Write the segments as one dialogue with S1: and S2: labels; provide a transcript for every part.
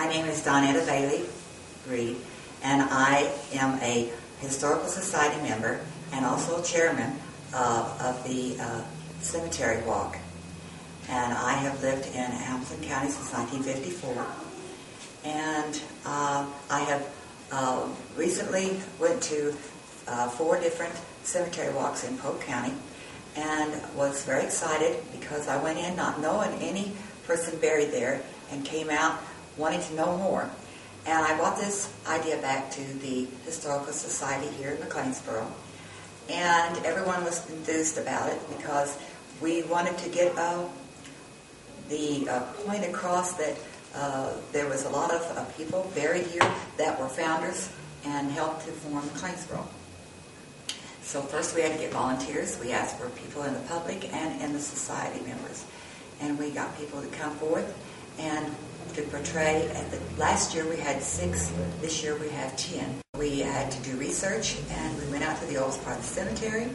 S1: My name is Donetta Bailey Reed, and I am a Historical Society member and also chairman of the uh, Cemetery Walk. And I have lived in Hamilton County since 1954. And uh, I have uh, recently went to uh, four different cemetery walks in Polk County and was very excited because I went in not knowing any person buried there and came out wanting to know more. And I brought this idea back to the Historical Society here in McLeansboro. And everyone was enthused about it because we wanted to get uh, the uh, point across that uh, there was a lot of uh, people buried here that were founders and helped to form McLeansboro. So first we had to get volunteers. We asked for people in the public and in the society members. And we got people to come forth and to portray. At the, last year we had six. This year we have ten. We had to do research and we went out to the oldest part of the cemetery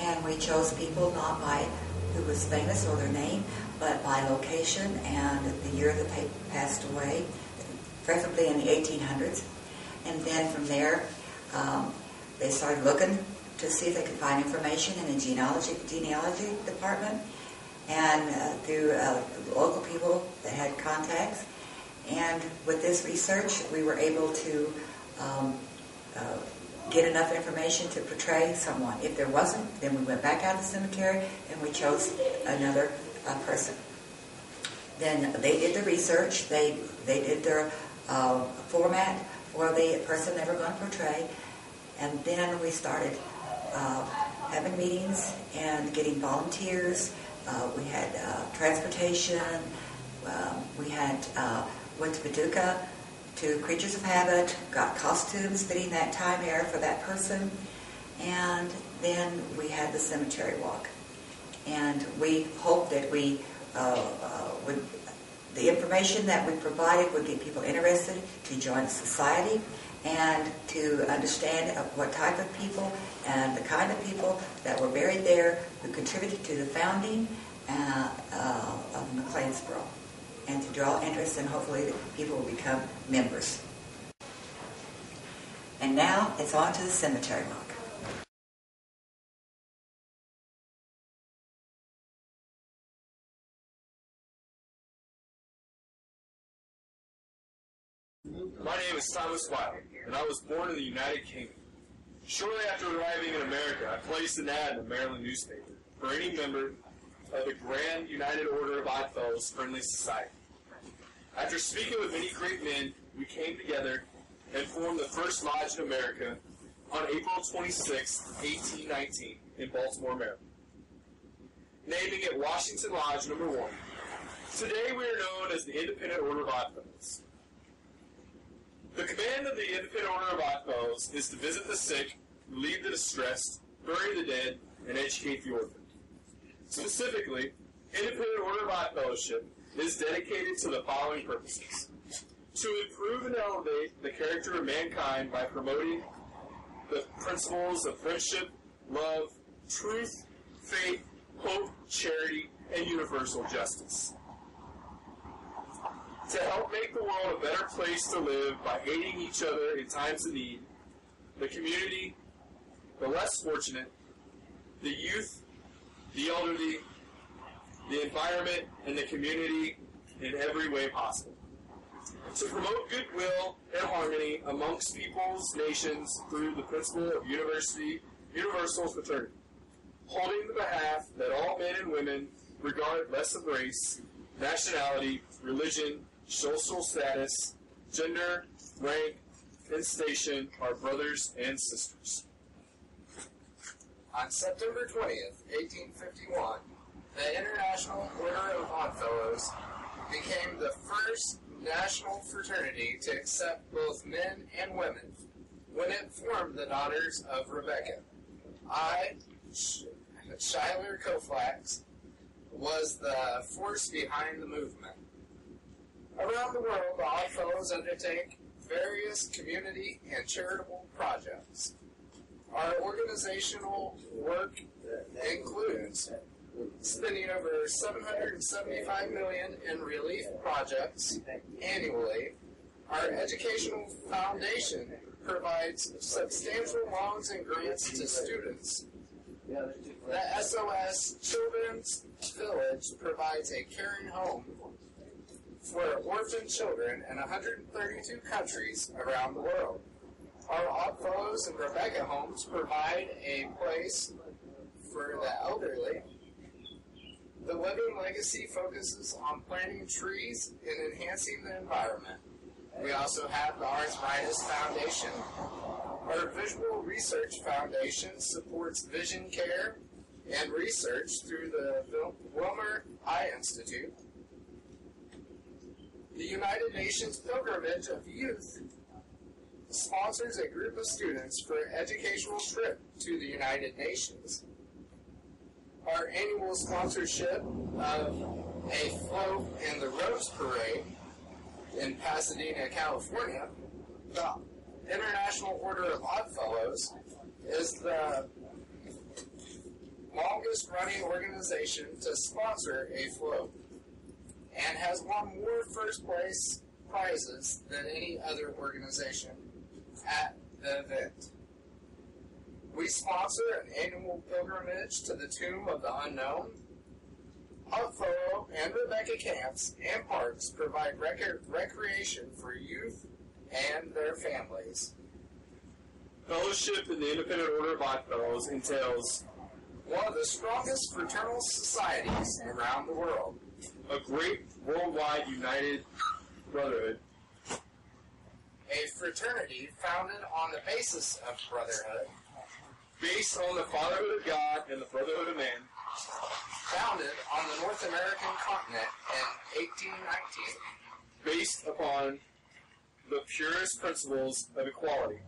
S1: and we chose people not by who was famous or their name, but by location and the year that they passed away, preferably in the 1800s. And then from there, um, they started looking to see if they could find information in the genealogy, genealogy department and uh, through uh, local people that had contacts. And with this research, we were able to um, uh, get enough information to portray someone. If there wasn't, then we went back out to the cemetery and we chose another uh, person. Then they did the research. They they did their uh, format for the person they were going to portray, and then we started uh, having meetings and getting volunteers. Uh, we had uh, transportation. Um, we had uh, went to Paducah to Creatures of Habit, got costumes fitting that time era for that person, and then we had the cemetery walk. And we hoped that we uh, would, the information that we provided would get people interested to join the society and to understand what type of people and the kind of people that were buried there who contributed to the founding uh, uh, of McLeansboro and to draw interest and hopefully people will become members. And now it's on to the cemetery walk.
S2: My name is Thomas Wilde, and I was born in the United Kingdom. Shortly after arriving in America, I placed an ad in the Maryland newspaper for any member of the Grand United Order of Oddfellows Friendly Society. After speaking with many great men, we came together and formed the first lodge in America on April 26, 1819, in Baltimore, Maryland, naming it Washington Lodge Number 1. Today we are known as the Independent Order of Oddfellows. The command of the Independent Order of Oddfellows is to visit the sick, relieve the distressed, bury the dead, and educate the orphan. Specifically, Independent Order of Oddfellowship is dedicated to the following purposes. To improve and elevate the character of mankind by promoting the principles of friendship, love, truth, faith, hope, charity, and universal justice to help make the world a better place to live by aiding each other in times of need, the community, the less fortunate, the youth, the elderly, the environment, and the community in every way possible. To promote goodwill and harmony amongst peoples, nations through the principle of university, universal fraternity, holding the behalf that all men and women, regard less of race, nationality, religion, social status, gender, rank, and station are brothers and sisters.
S3: On September 20th, 1851, the International Order of Oddfellows became the first national fraternity to accept both men and women when it formed the Daughters of Rebekah. I, Schuyler Colfax, was the force behind the movement. Around the world, the Oddfellows undertake various community and charitable projects. Our organizational work includes spending over 775 million in relief projects annually. Our educational foundation provides substantial loans and grants to students. The SOS Children's Village provides a caring home for orphan children in 132 countries around the world. Our Oddfellows and Rebekah homes provide a place for the elderly. The Living Legacy focuses on planting trees and enhancing the environment. We also have the Arthritis Foundation. Our Visual Research Foundation supports vision care and research through the Wilmer Eye Institute. The United Nations Pilgrimage of Youth sponsors a group of students for an educational trip to the United Nations. Our annual sponsorship of a float in the Rose Parade in Pasadena, California, the International Order of Oddfellows is the longest running organization to sponsor a float and has won more first place prizes than any other organization at the event. We sponsor an annual pilgrimage to the Tomb of the Unknown. Oddfellow and Rebekah camps and parks provide rec- recreation for youth and their families.
S2: Fellowship in the Independent Order of Oddfellows entails
S3: One of the strongest fraternal societies around the world.
S2: A great worldwide united brotherhood,
S3: A fraternity founded on the basis of brotherhood,
S2: based on the fatherhood of God and the brotherhood of man,
S3: founded on the North American continent in 1819.
S2: based upon the purest principles of equality,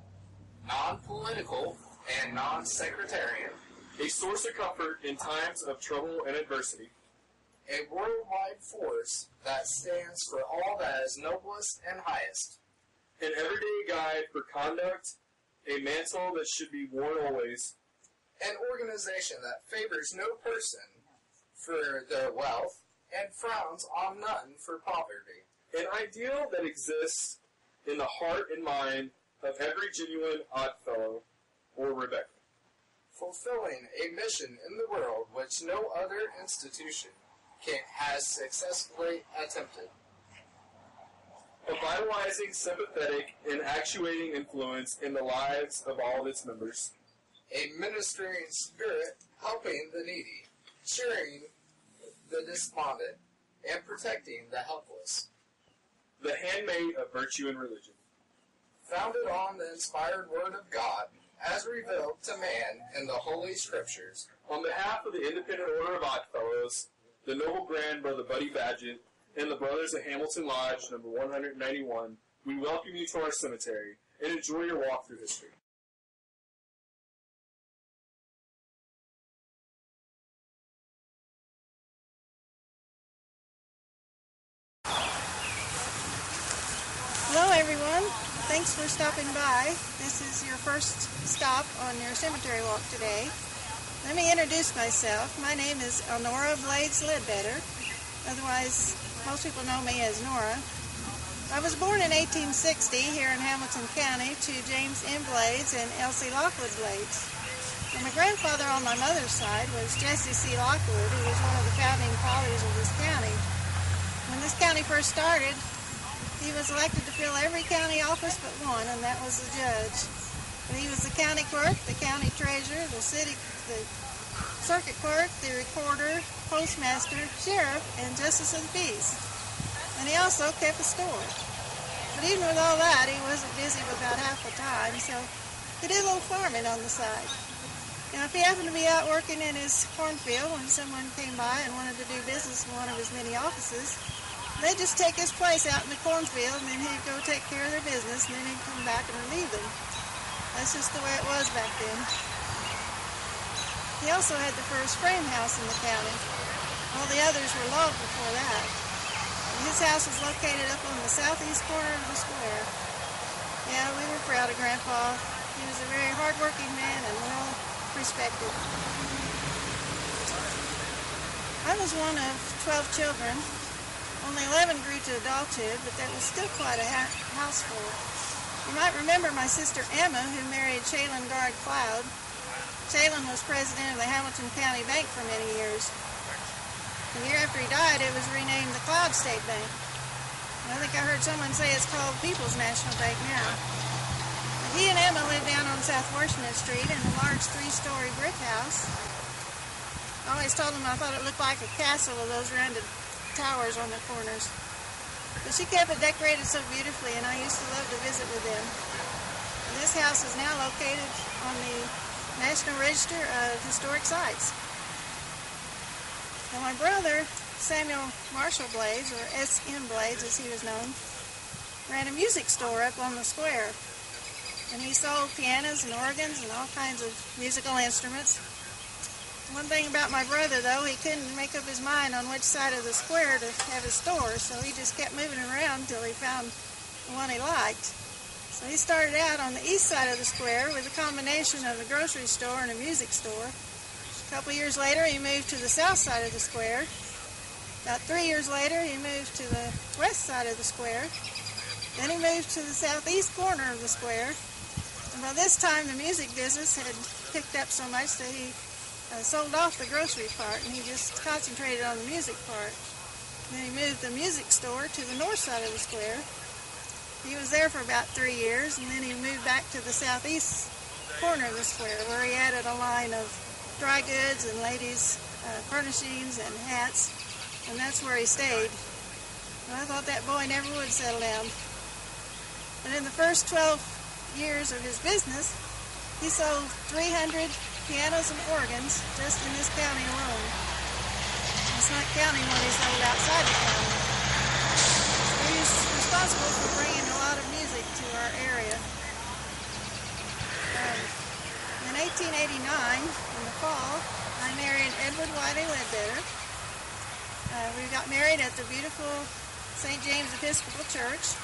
S3: non-political and non-sectarian,
S2: a source of comfort in times of trouble and adversity,
S3: a worldwide force that stands for all that is noblest and highest,
S2: an everyday guide for conduct, a mantle that should be worn always,
S3: an organization that favors no person for their wealth and frowns on none for poverty,
S2: an ideal that exists in the heart and mind of every genuine Oddfellow or Rebekah.
S3: fulfilling a mission in the world which no other institution can, has successfully attempted.
S2: A vitalizing, sympathetic, and actuating influence in the lives of all of its members.
S3: A ministering spirit helping the needy, cheering the despondent, and protecting the helpless.
S2: The handmaid of virtue and religion.
S3: Founded on the inspired Word of God, as revealed to man in the Holy Scriptures,
S2: On behalf of the Independent Order of Oddfellows, the Noble Grand Brother Buddy Badgett, and the Brothers of Hamilton Lodge, number 191, we welcome you to our cemetery and enjoy your walk through history.
S4: Hello, everyone. Thanks for stopping by. This is your first stop on your cemetery walk today. Let me introduce myself. My name is Elnora Blades Ledbetter. Otherwise, most people know me as Nora. I was born in 1860 here in Hamilton County to James M. Blades and Elsie Lockwood Blades. And my grandfather on my mother's side was Jesse C. Lockwood, who was one of the founding fathers of this county. When this county first started, he was elected to fill every county office but one, and that was the judge. But he was the county clerk, the county treasurer, the city, the circuit clerk, the recorder, postmaster, sheriff, and justice of the peace. And he also kept a store. But even with all that, he wasn't busy about half the time, so he did a little farming on the side. Now, if he happened to be out working in his cornfield when someone came by and wanted to do business in one of his many offices, they'd just take his place out in the cornfield and then he'd go take care of their business and then he'd come back and relieve them. That's just the way it was back then. He also had the first frame house in the county. All the others were logged before that. His house was located up on the southeast corner of the square. Yeah, we were proud of Grandpa. He was a very hardworking man and well respected. I was one of 12 children. Only 11 grew to adulthood, but that was still quite a ha- house full. You might remember my sister Emma, who married Chalon Guard Cloud. Chalon was president of the Hamilton County Bank for many years. The year after he died, it was renamed the Cloud State Bank. I think I heard someone say it's called People's National Bank now. He and Emma lived down on South Washington Street in a large three-story brick house. I always told them I thought it looked like a castle with those rounded towers on the corners. But she kept it decorated so beautifully, and I used to love to visit with them. And this house is now located on the National Register of Historic Sites. Now, my brother, Samuel Marshall Blades, or S.M. Blades as he was known, ran a music store up on the square. And he sold pianos and organs and all kinds of musical instruments. One thing about my brother, though, he couldn't make up his mind on which side of the square to have his store, so he just kept moving around until he found the one he liked. So he started out on the east side of the square with a combination of a grocery store and a music store. A couple years later, he moved to the south side of the square. About three years later, he moved to the west side of the square. Then he moved to the southeast corner of the square. And by this time, the music business had picked up so much that he uh, sold off the grocery part and he just concentrated on the music part. Then he moved the music store to the north side of the square. He was there for about three years and then he moved back to the southeast corner of the square where he added a line of dry goods and ladies' uh, furnishings and hats, and that's where he stayed. And I thought that boy never would settle down. And in the first 12 years of his business, he sold 300 pianos and organs just in this county alone. It's not counting what he sold outside the county. He's responsible for bringing 1989, in the fall, I married Edward Wiley Ledbetter. Uh, we got married at the beautiful St. James Episcopal Church.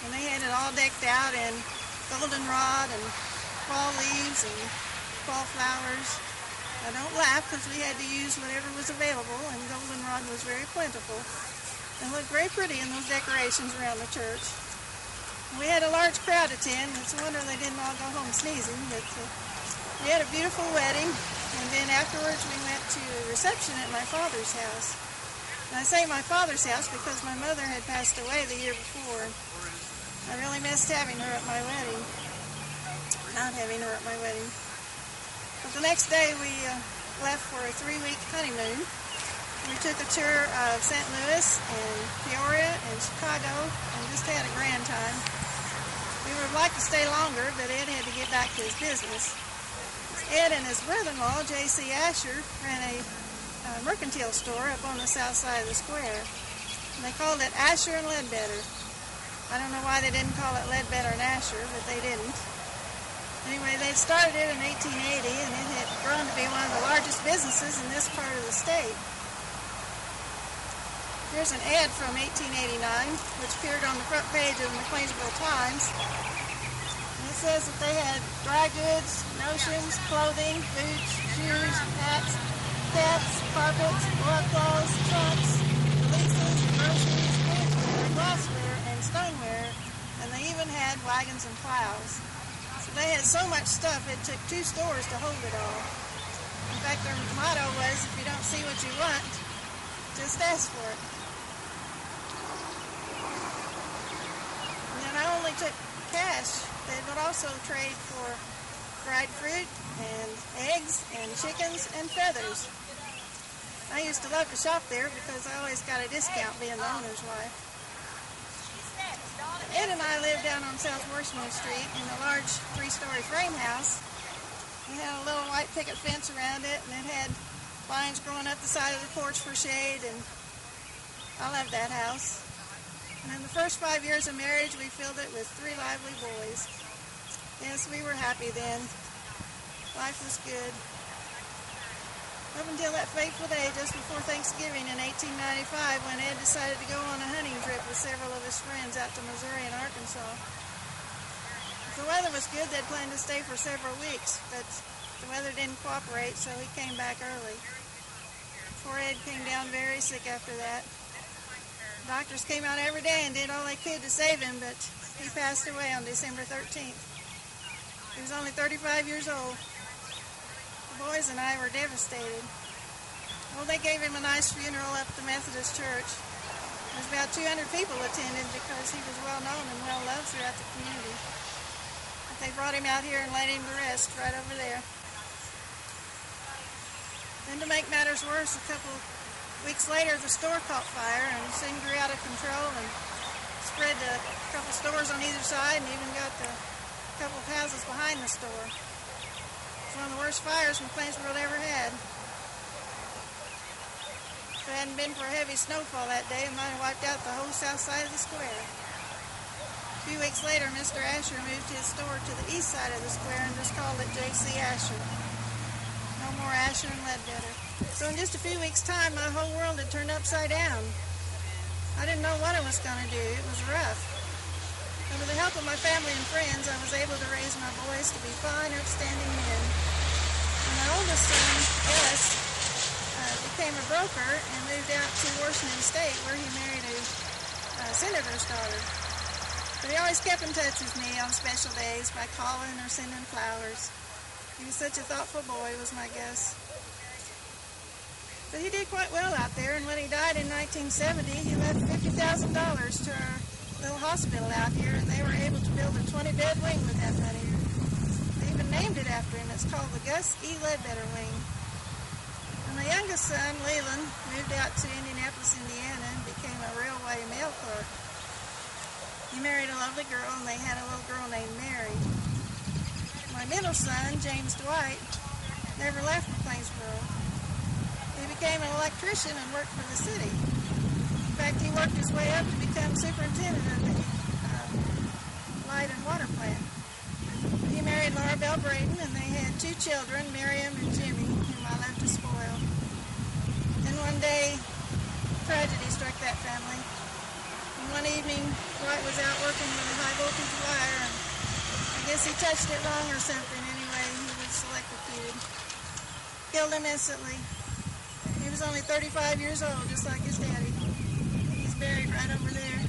S4: And they had it all decked out in goldenrod and fall leaves and fall flowers. I don't laugh because we had to use whatever was available and goldenrod was very plentiful and looked very pretty in those decorations around the church. We had a large crowd attend. It's a wonder they didn't all go home sneezing, but uh, we had a beautiful wedding. And then afterwards we went to a reception at my father's house. And I say my father's house because my mother had passed away the year before. I really missed having her at my wedding. Not having her at my wedding. But the next day we uh, left for a three-week honeymoon. We took a tour of St. Louis and Peoria and Chicago and just had a grand time. We would liked to stay longer, but Ed had to get back to his business. Ed and his brother-in-law, J.C. Asher, ran a uh, mercantile store up on the south side of the square. And they called it Asher and Ledbetter. I don't know why they didn't call it Ledbetter and Asher, but they didn't. Anyway, they started it in 1880, and it had grown to be one of the largest businesses in this part of the state. Here's an ad from 1889, which appeared on the front page of the McLeansville Times. And it says that they had dry goods, notions, clothing, boots, shoes, hats, caps, carpets, oilcloths, trunks, valises, groceries, glassware, and stoneware, and they even had wagons and plows. So they had so much stuff it took two stores to hold it all. In fact, their motto was, if you don't see what you want, just ask for it. I only took cash. They would also trade for dried fruit and eggs and chickens and feathers. I used to love to shop there because I always got a discount being the owner's wife. Ed and I lived down on South Washington Street in a large three-story frame house. It had a little white picket fence around it, and it had vines growing up the side of the porch for shade, and I loved that house. And in the first five years of marriage, we filled it with three lively boys. Yes, we were happy then. Life was good. Up until that fateful day just before Thanksgiving in 1895 when Ed decided to go on a hunting trip with several of his friends out to Missouri and Arkansas. If the weather was good, they'd planned to stay for several weeks, but the weather didn't cooperate, so he came back early. Poor Ed came down very sick after that. Doctors came out every day and did all they could to save him, but he passed away on December 13th. He was only 35 years old. The boys and I were devastated. Well, they gave him a nice funeral up at the Methodist Church. There was about 200 people attended because he was well known and well loved throughout the community. But they brought him out here and laid him to rest right over there. Then to make matters worse, a couple weeks later the store caught fire and soon grew out of control and spread to a couple stores on either side and even got to a couple of houses behind the store. It's one of the worst fires McLeansboro ever had. If it hadn't been for a heavy snowfall that day, it might have wiped out the whole south side of the square. A few weeks later, Mr. Asher moved his store to the east side of the square and just called it J.C. Asher. No more Asher and Ledbetter. So in just a few weeks' time, my whole world had turned upside down. I didn't know what I was going to do. It was rough. But with the help of my family and friends, I was able to raise my boys to be fine, upstanding men. And my oldest son, Gus, uh, became a broker and moved out to Washington State where he married a senator's daughter. But he always kept in touch with me on special days by calling or sending flowers. He was such a thoughtful boy, was my Gus. But he did quite well out there, and when he died in 1970, he left $50,000 to our little hospital out here, and they were able to build a 20-bed wing with that money. They even named it after him. It's called the Gus E. Ledbetter Wing. And my youngest son, Leland, moved out to Indianapolis, Indiana, and became a railway mail clerk. He married a lovely girl, and they had a little girl named Mary. My middle son, James Dwight, never left McLeansboro. Became an electrician and worked for the city. In fact, he worked his way up to become superintendent of the uh, light and water plant. He married Laura Bell Braden, and they had two children, Miriam and Jimmy, whom I love to spoil. Then one day, tragedy struck that family. And one evening, Dwight was out working with a high voltage wire, and I guess he touched it wrong or something. Anyway, he was electrocuted. Killed him instantly. Was only 35 years old, just like his daddy. He's buried right over there.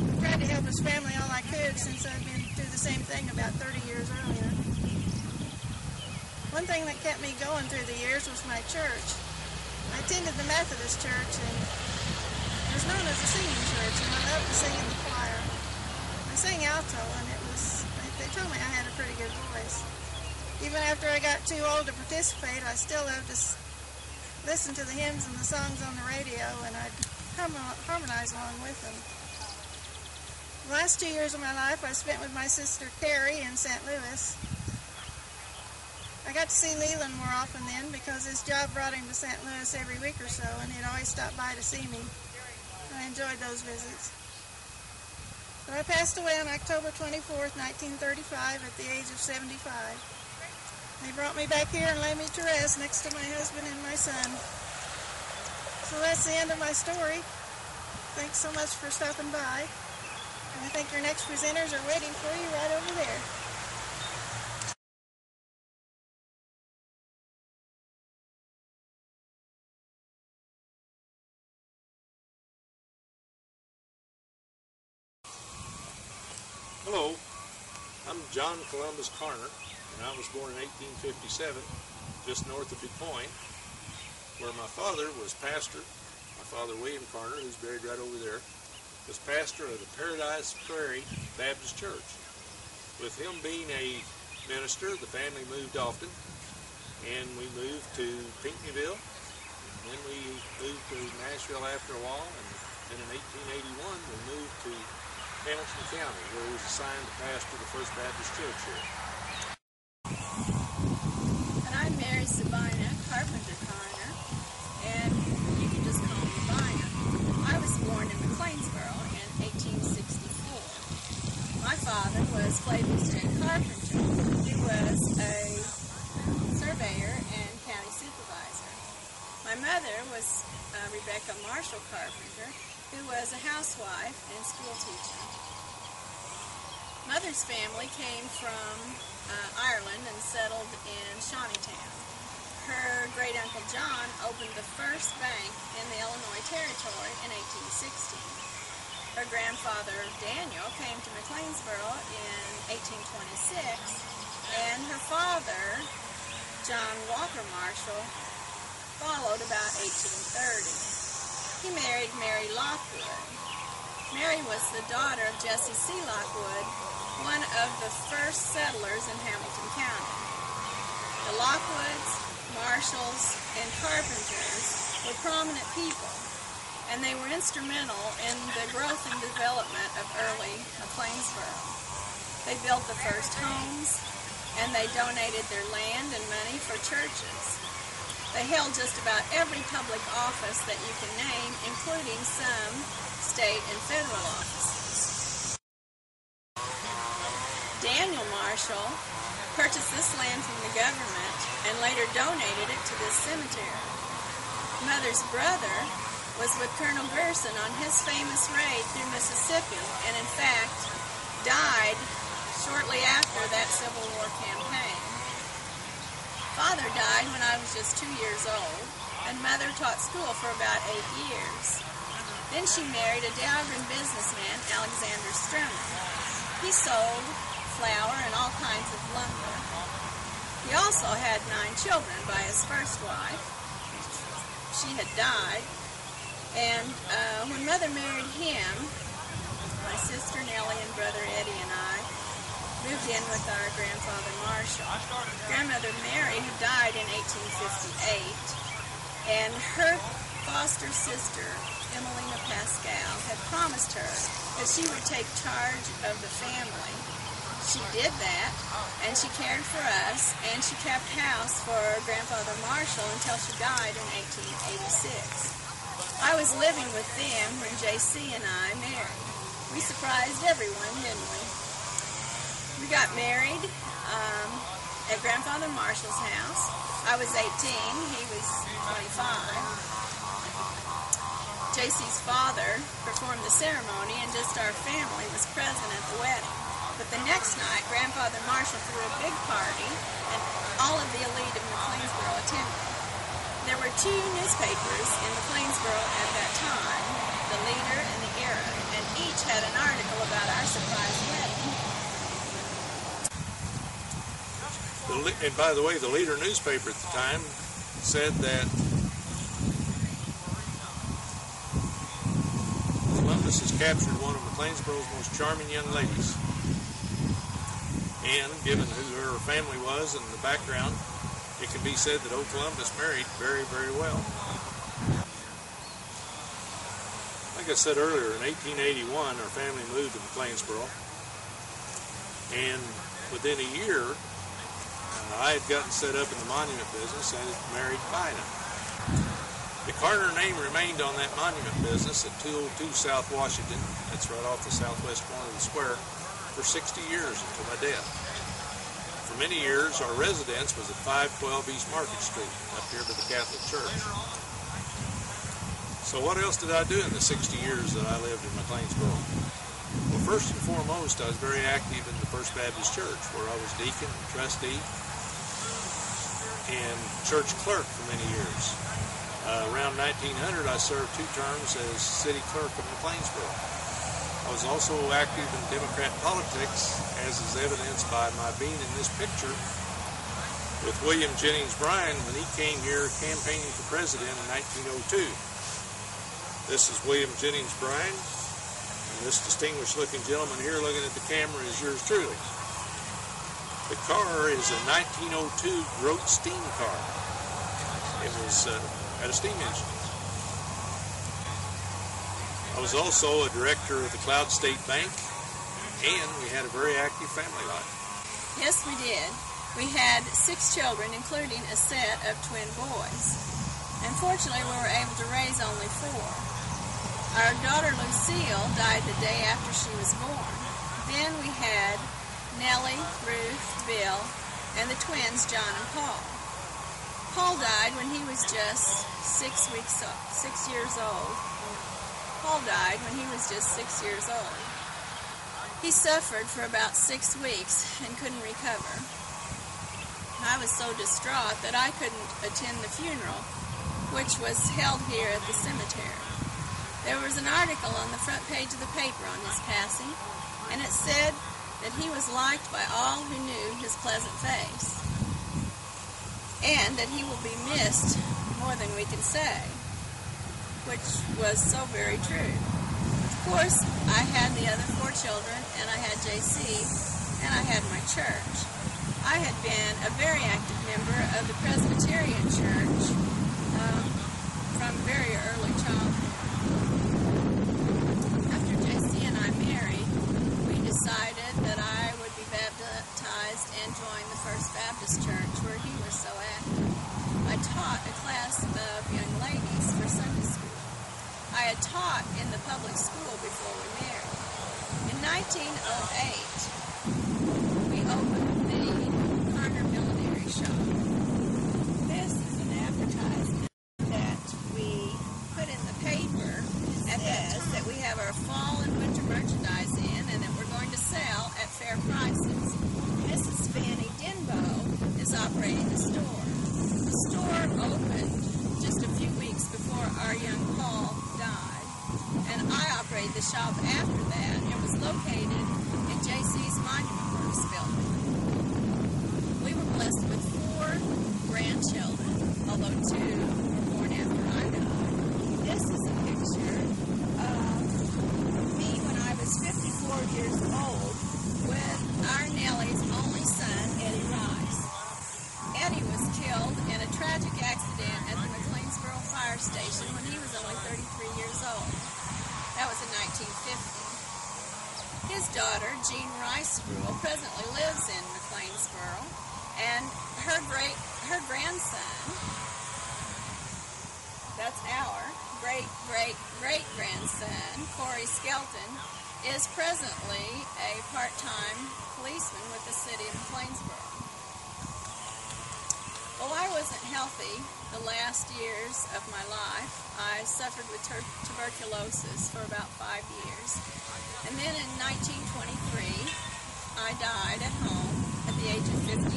S4: I tried to help his family all I could since I've been through the same thing about 30 years earlier. One thing that kept me going through the years was my church. I attended the Methodist church and it was known as a singing church and I loved to sing in the choir. I sang alto and it was, they told me I had a pretty good voice. Even after I got too old to participate, I still loved to listen to the hymns and the songs on the radio and I'd harmonize along with them. The last two years of my life I spent with my sister Carrie in St. Louis. I got to see Leland more often then because his job brought him to St. Louis every week or so, and he'd always stop by to see me. I enjoyed those visits. But I passed away on October 24th, 1935, at the age of 75. They brought me back here and laid me to rest next to my husband and my son. So that's the end of my story. Thanks so much for stopping by. And I think your next presenters are waiting for you right over there.
S5: Hello, I'm John Columbus Carter, and I was born in 1857, just north of Du Quoin, where my father was pastor. My father, William Carter, who's buried right over there, was pastor of the Paradise Prairie Baptist Church. With him being a minister, the family moved often, and we moved to Pinckneyville, and then we moved to Nashville after a while, and then in 1881 we moved to Hamilton County, where he was assigned to pastor the First Baptist Church here.
S6: And I'm Mary Sabina Carpenter Connor, and you can just call me Bina. I was born in McLeansboro in 1864. My father was Flavius J. Carpenter, who was a surveyor and county supervisor. My mother was uh, Rebecca Marshall Carpenter, who was a housewife and school teacher. Mother's family came from uh, Ireland and settled in Shawneetown. her great uncle John opened the first bank in the Illinois Territory in 1816. Her grandfather Daniel came to McLeansboro in 1826, and her father, John Walker Marshall, followed about 1830. He married Mary Lockwood. Mary was the daughter of Jesse C. Lockwood, one of the first settlers in Hamilton County. The Lockwoods, Marshalls, and Carpenters were prominent people, and they were instrumental in the growth and development of early McLeansboro. They built the first homes, and they donated their land and money for churches. They held just about every public office that you can name, including some state and federal offices. Daniel Marshall purchased this land from the government and later donated it to this cemetery. Mother's brother was with Colonel Grierson on his famous raid through Mississippi and in fact died shortly after that Civil War campaign. Father died when I was just two years old, and mother taught school for about eight years. Then she married a Dahlgren businessman, Alexander Stroman. He sold flour and all kinds of lumber. He also had nine children by his first wife. She had died, and uh, when mother married him, my sister Nellie and brother Eddie and I moved in with our grandfather Marshall. Grandmother Mary had died in 1858, and her foster sister, Emelina Pascal, had promised her that she would take charge of the family. She did that, and she cared for us, and she kept house for grandfather Marshall until she died in 1886. I was living with them when JC and I married. We surprised everyone, didn't we? We got married um, at Grandfather Marshall's house. I was 18, he was 25. JC's father performed the ceremony, and just our family was present at the wedding. But the next night, Grandfather Marshall threw a big party, and all of the elite of McLeansboro attended. There were two newspapers in McLeansboro at that time, the Leader and the Era, and each had an article about our surprise wedding.
S5: And by the way, the leader newspaper at the time said that Columbus has captured one of McLeansboro's most charming young ladies. And given who her family was and the background, it can be said that old Columbus married very, very well. Like I said earlier, in 1881, our family moved to McLeansboro. And within a year, uh, I had gotten set up in the monument business and had married Bina. The Carter name remained on that monument business at 202 South Washington, that's right off the southwest corner of the square, for 60 years until my death. For many years, our residence was at 512 East Market Street, up here by the Catholic Church. So what else did I do in the 60 years that I lived in McLeansboro? Well, first and foremost, I was very active in the First Baptist Church, where I was deacon, trustee, and church clerk for many years. Uh, around 1900, I served two terms as city clerk of McLeansboro. I was also active in Democrat politics, as is evidenced by my being in this picture with William Jennings Bryan when he came here campaigning for president in 1902. This is William Jennings Bryan, and this distinguished looking gentleman here looking at the camera is yours truly. The car is a 1902 Grout steam car. It was uh, had a steam engine. I was also a director of the Cloud State Bank, and we had a very active family life.
S6: Yes, we did. We had six children, including a set of twin boys. Unfortunately, we were able to raise only four. Our daughter Lucille died the day after she was born. Then we had Nellie, Ruth, Bill, and the twins John and Paul. Paul died when he was just six weeks, six years old. Paul died when he was just six years old. He suffered for about six weeks and couldn't recover. I was so distraught that I couldn't attend the funeral, which was held here at the cemetery. There was an article on the front page of the paper on his passing, and it said that he was liked by all who knew his pleasant face, and that he will be missed more than we can say, which was so very true. Of course, I had the other four children, and I had JC, and I had my church. I had been a very active member of the Presbyterian Church um, from very early childhood. After JC and I married, we decided that I would be baptized and join the First Baptist Church where he was so active. I taught a class of young ladies for Sunday school. Taught in the public school before we married. In 1908, we opened the Carter Millinery Shop. This is an advertisement that we put in the paper at that that we have our fall and winter merchandise in and that we're going to sell at fair prices. Mrs. Fanny Denbo is operating the store. The store opened just a few weeks before our young Paul died, and I operated the shop after that. It was located in JC's Monument Works building. We were blessed with four grandchildren, although two were born after I died. This is a picture of me when I was 54 years old with our Nellie's only son, Eddie Rice. Eddie was killed in a tragic accident at the McLeansboro Fire Station when he was only 33 years old. That was in 1950. His daughter, Jean Rice Rule, presently lives in McLeansboro, and her great her grandson, that's our great great great grandson, Corey Skelton, is presently a part-time policeman with the city of McLeansboro. Well, I wasn't healthy the last years of my life. I suffered with tur- tuberculosis for about five years. And then in 1923, I died at home at the age of 59.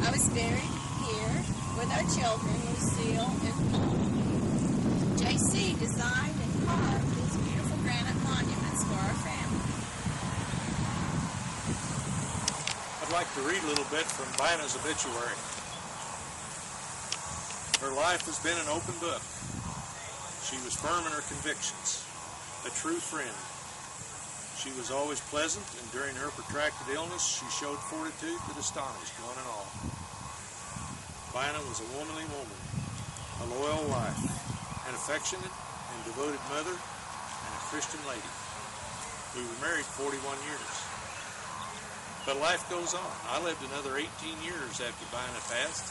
S6: I was buried here with our children, Lucille and Paul. JC designed and carved these beautiful granite monuments for our family.
S5: I'd like to read a little bit from Bina's obituary. Her life has been an open book. She was firm in her convictions, a true friend. She was always pleasant, and during her protracted illness, she showed fortitude that astonished one and all. Bina was a womanly woman, a loyal wife, an affectionate and devoted mother, and a Christian lady. We were married 41 years. But life goes on. I lived another 18 years after Bina passed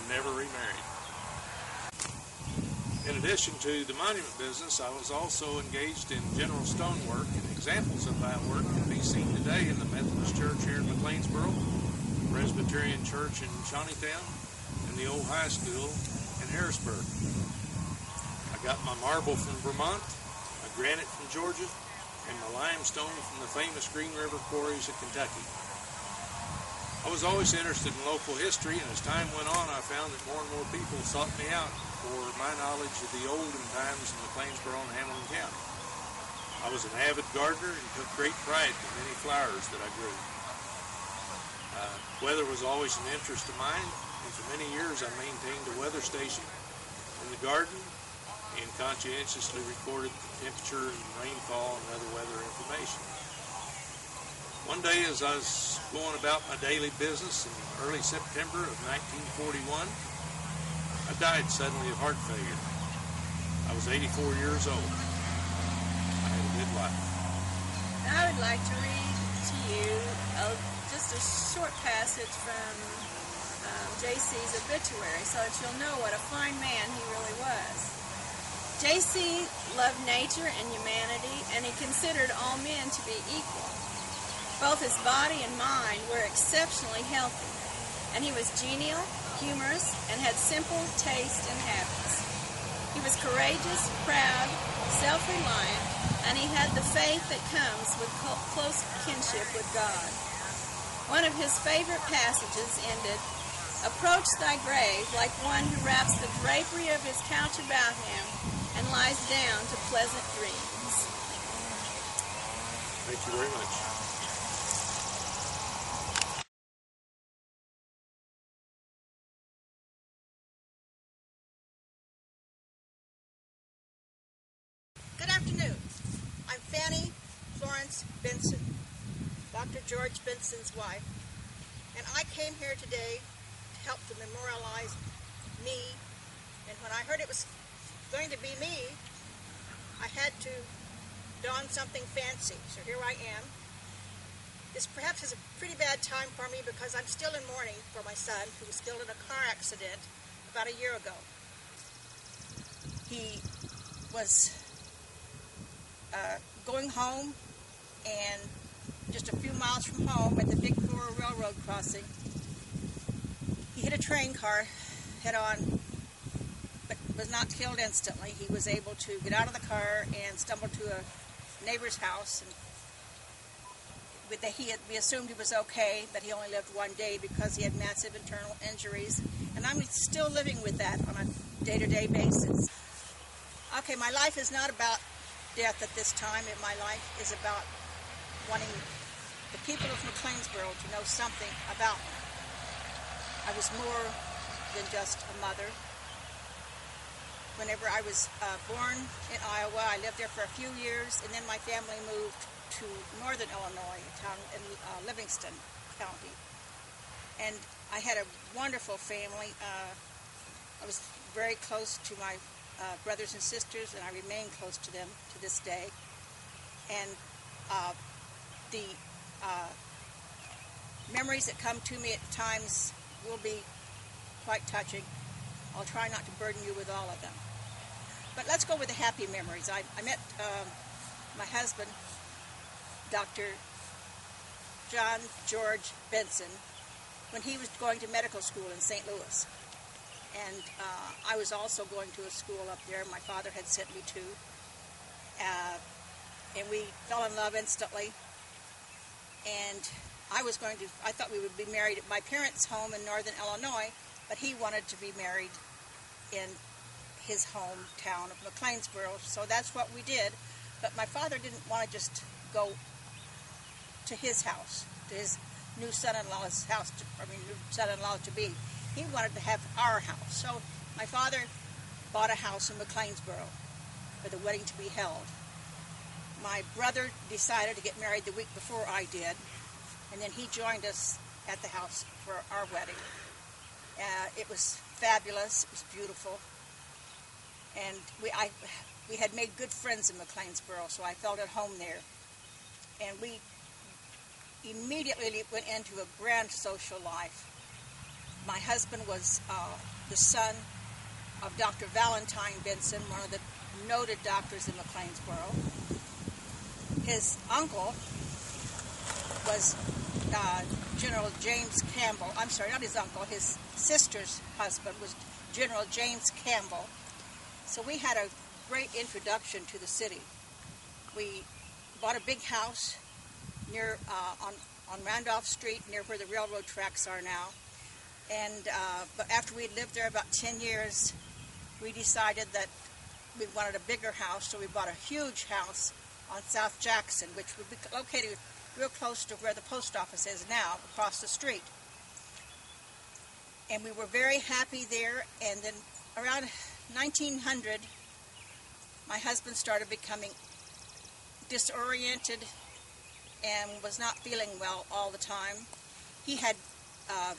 S5: and never remarried. In addition to the monument business, I was also engaged in general stonework, and examples of that work can be seen today in the Methodist Church here in McLeansboro, Presbyterian Church in Shawneetown, and the old high school in Harrisburg. I got my marble from Vermont, my granite from Georgia, and my limestone from the famous Green River quarries of Kentucky. I was always interested in local history, and as time went on, I found that more and more people sought me out for my knowledge of the olden times in the McLeansboro and Hamilton County. I was an avid gardener and took great pride in the many flowers that I grew. Uh, weather was always an interest of mine, and for many years I maintained a weather station in the garden and conscientiously recorded the temperature and rainfall and other weather information. One day, as I was going about my daily business in early September of 1941, I died suddenly of heart failure. I was 84 years old. I had a good life.
S6: I would like to read to you a, just a short passage from um, JC's obituary so that you'll know what a fine man he really was. JC loved nature and humanity, and he considered all men to be equal. Both his body and mind were exceptionally healthy, and he was genial, humorous, and had simple taste and habits. He was courageous, proud, self-reliant, and he had the faith that comes with close kinship with God. One of his favorite passages ended, Approach thy grave like one who wraps the drapery of his couch about him and lies down to pleasant dreams.
S5: Thank you very much.
S7: Good afternoon. I'm Fanny Florence Benson, Dr. George Benson's wife, and I came here today to help to memorialize me. And when I heard it was going to be me, I had to don something fancy. So here I am. This perhaps is a pretty bad time for me because I'm still in mourning for my son who was killed in a car accident about a year ago. He was uh, going home, and just a few miles from home at the Big Four Railroad crossing, he hit a train car head on, was not killed instantly. He was able to get out of the car and stumble to a neighbor's house. And with the, he had, we assumed he was okay, but he only lived one day because he had massive internal injuries. And I'm still living with that on a day-to-day basis. Okay, my life is not about death at this time my life is about wanting the people of McLeansboro to know something about me. I was more than just a mother. Whenever I was uh, born in Iowa, I lived there for a few years, and then my family moved to northern Illinois, a town in uh, Livingston County. And I had a wonderful family. Uh, I was very close to my uh, brothers and sisters, and I remain close to them to this day. And uh, the uh, memories that come to me at times will be quite touching. I'll try not to burden you with all of them. But let's go with the happy memories. I, I met um, my husband, Dr. John George Benson, when he was going to medical school in St. Louis and uh, I was also going to a school up there. My father had sent me to, uh, and we fell in love instantly. And I was going to. I thought we would be married at my parents' home in northern Illinois, but he wanted to be married in his hometown of McLeansboro. So that's what we did. But my father didn't want to just go to his house, to his new son-in-law's house. To, I mean, new son-in-law to be he wanted to have our house. So my father bought a house in McLeansboro for the wedding to be held. My brother decided to get married the week before I did, and then he joined us at the house for our wedding. Uh, it was fabulous. It was beautiful, and we I we had made good friends in McLeansboro, so I felt at home there. And we immediately went into a grand social life my husband was uh, the son of Dr. Valentine Benson, one of the noted doctors in McLeansboro. His uncle was uh, General James Campbell. I'm sorry, not his uncle. His sister's husband was General James Campbell. So we had a great introduction to the city. We bought a big house near uh, on on Randolph Street, near where the railroad tracks are now and uh, but after we lived there about 10 years, we decided that we wanted a bigger house, so we bought a huge house on South Jackson, which would be located real close to where the post office is now, across the street. And we were very happy there. And then around 1900, my husband started becoming disoriented and was not feeling well all the time. He had uh,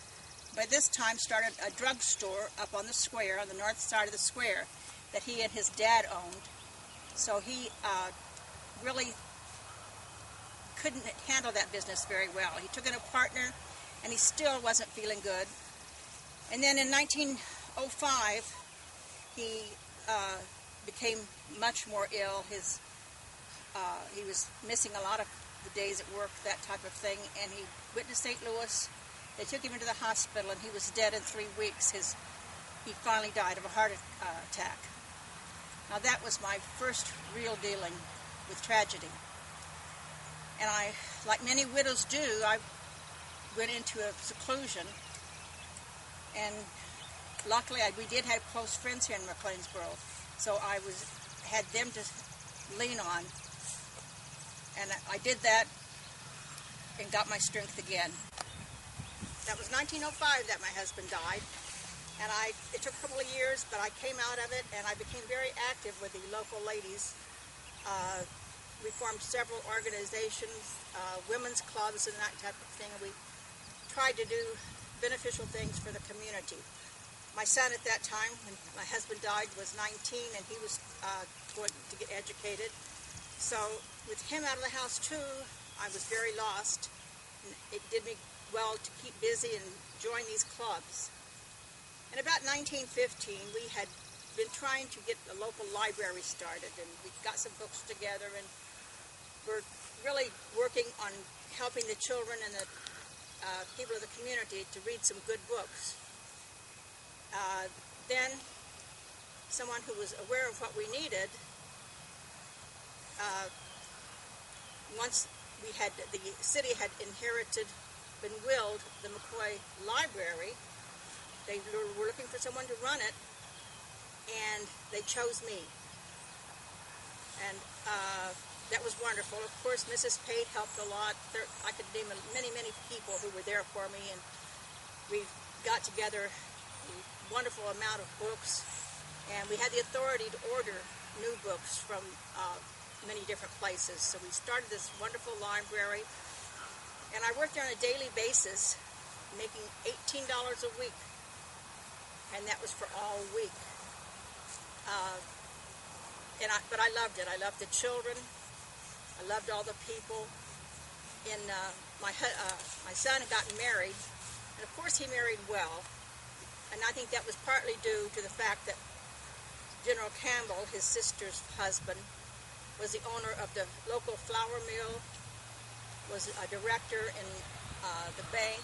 S7: by this time started a drugstore up on the square, on the north side of the square, that he and his dad owned. So he uh, really couldn't handle that business very well. He took in a partner, and he still wasn't feeling good. And then in 1905, he uh, became much more ill. His uh, he was missing a lot of the days at work, that type of thing, and he went to St. Louis they took him into the hospital, and he was dead in three weeks. His he finally died of a heart uh, attack. Now that was my first real dealing with tragedy. And I, like many widows do, I went into a seclusion. And luckily, I, we did have close friends here in McLeansboro, so I was had them to lean on. And I- did that and got my strength again. That was 1905 that my husband died. And I, it took a couple of years, but I came out of it and I became very active with the local ladies. Uh, we formed several organizations, uh, women's clubs and that type of thing. We tried to do beneficial things for the community. My son at that time, when my husband died, was 19 and he was uh, going to get educated. So with him out of the house too, I was very lost. It did me well to keep busy and join these clubs. In about 1915, we had been trying to get a local library started, and we got some books together, and we're really working on helping the children and the uh, people of the community to read some good books. Uh, then, someone who was aware of what we needed, uh, once we had the city had inherited, been willed the McCoy Library. They were looking for someone to run it, and they chose me. And uh, that was wonderful. Of course, Mrs. Pate helped a lot. There, I could name many, many people who were there for me, and we got together wonderful amount of books, and we had the authority to order new books from uh, many different places. So we started this wonderful library, and I worked there on a daily basis, making $18 a week, and that was for all week. Uh, and I, but I loved it. I loved the children. I loved all the people. And uh, my uh, my son had gotten married, and of course he married well. And I think that was partly due to the fact that General Campbell, his sister's husband, was the owner of the local flour mill, was a director in uh, the bank,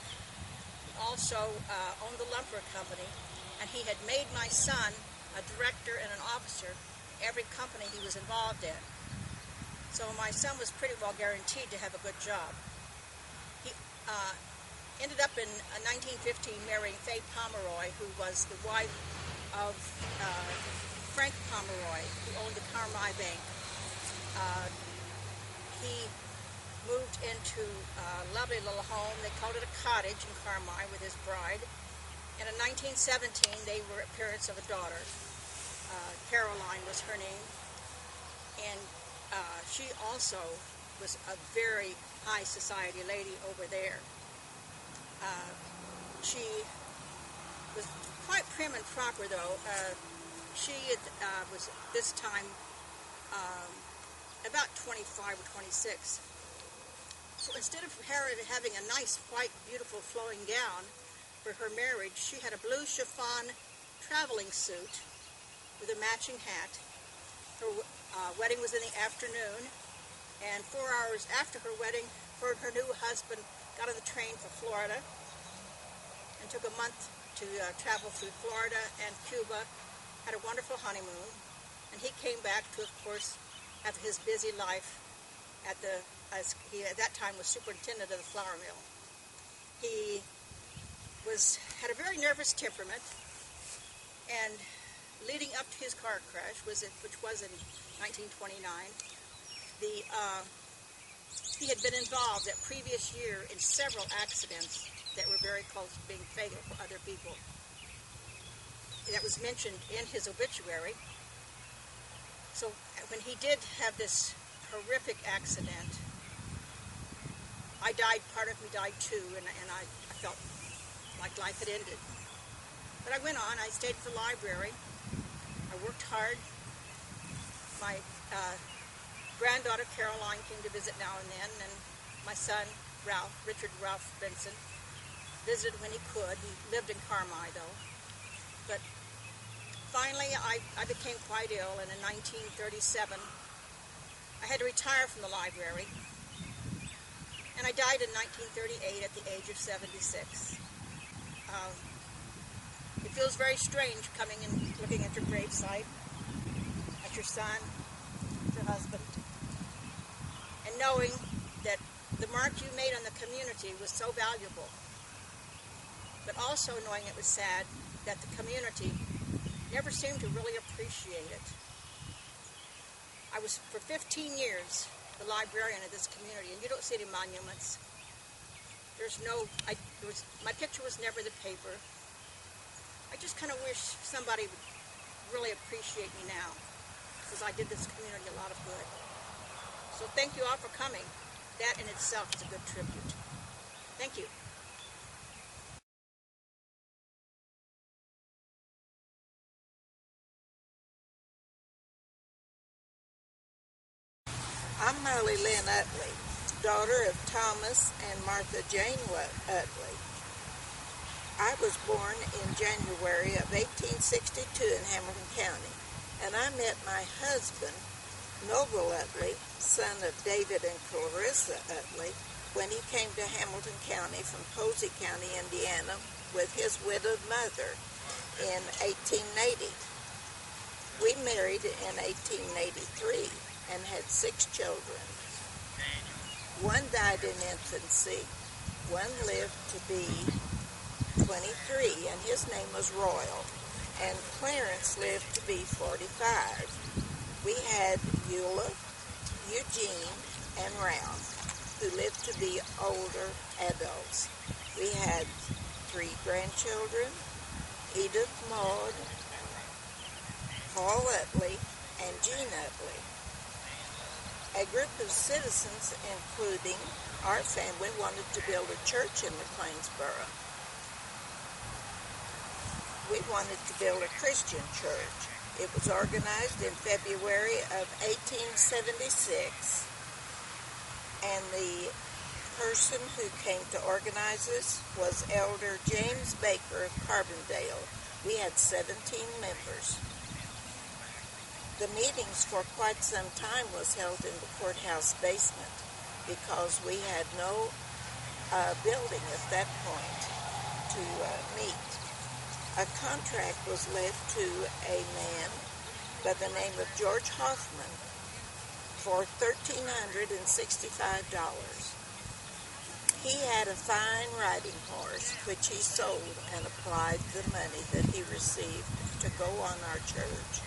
S7: also uh, owned the lumber company, and he had made my son a director and an officer in every company he was involved in. So my son was pretty well guaranteed to have a good job. He uh, ended up in uh, 1915 marrying Faye Pomeroy, who was the wife of uh, Frank Pomeroy, who owned the Carmi Bank. Uh, he moved into a lovely little home. They called it a cottage in Carmi with his bride. And in 1917, they were parents of a daughter. Uh, Caroline was her name. And uh, she also was a very high society lady over there. Uh, she was quite prim and proper, though. Uh, she uh, was this time um, about 25 or 26. So instead of her having a nice, white, beautiful flowing gown for her marriage, she had a blue chiffon traveling suit with a matching hat. Her uh, wedding was in the afternoon, and four hours after her wedding, her new husband got on the train for Florida and took a month to uh, travel through Florida and Cuba. Had a wonderful honeymoon, and he came back to, of course, have his busy life at the as he at that time was superintendent of the flour mill. He was had a very nervous temperament, and leading up to his car crash was it, which was in 1929. The uh, he had been involved that previous year in several accidents that were very close to being fatal for other people. That was mentioned in his obituary. So when he did have this horrific accident, I died, part of me died too, and, and I, I felt like life had ended. But I went on, I stayed at the library, I worked hard. My uh, granddaughter Caroline came to visit now and then, and my son Ralph, Richard Ralph Benson, visited when he could. He lived in Carmi though. But finally, I, I became quite ill, and in 1937, I had to retire from the library. And I died in 1938 at the age of 76. Um, it feels very strange coming and looking at your gravesite, at your son, your husband. Knowing that the mark you made on the community was so valuable, but also knowing it was sad that the community never seemed to really appreciate it. I was for 15 years the librarian of this community, and you don't see any monuments. There's no, I, there was, my picture was never the paper. I just kind of wish somebody would really appreciate me now, because I did this community a lot of good. So thank you all for coming. That in itself is a good tribute. Thank you.
S8: I'm Molly Lynn Utley, daughter of Thomas and Martha Jane Utley. I was born in January of 1862 in Hamilton County, and I met my husband, Noble Utley, son of David and Clarissa Utley, when he came to Hamilton County from Posey County, Indiana, with his widowed mother in 1880. We married in 1883 and had six children. One died in infancy. One lived to be 23, and his name was Royal. And Clarence lived to be 45. We had Eula, Eugene, and Ralph, who lived to be older adults. We had three grandchildren, Edith Maud, Paul Utley, and Jean Utley. A group of citizens, including our family, wanted to build a church in McLeansboro. We wanted to build a Christian church. It was organized in February of 1876, and the person who came to organize us was Elder James Baker of Carbondale. We had 17 members. The meetings for quite some time was held in the courthouse basement because we had no uh, building at that point to uh, meet. A contract was left to a man by the name of George Hoffman for $1,365. He had a fine riding horse which he sold and applied the money that he received to go on our church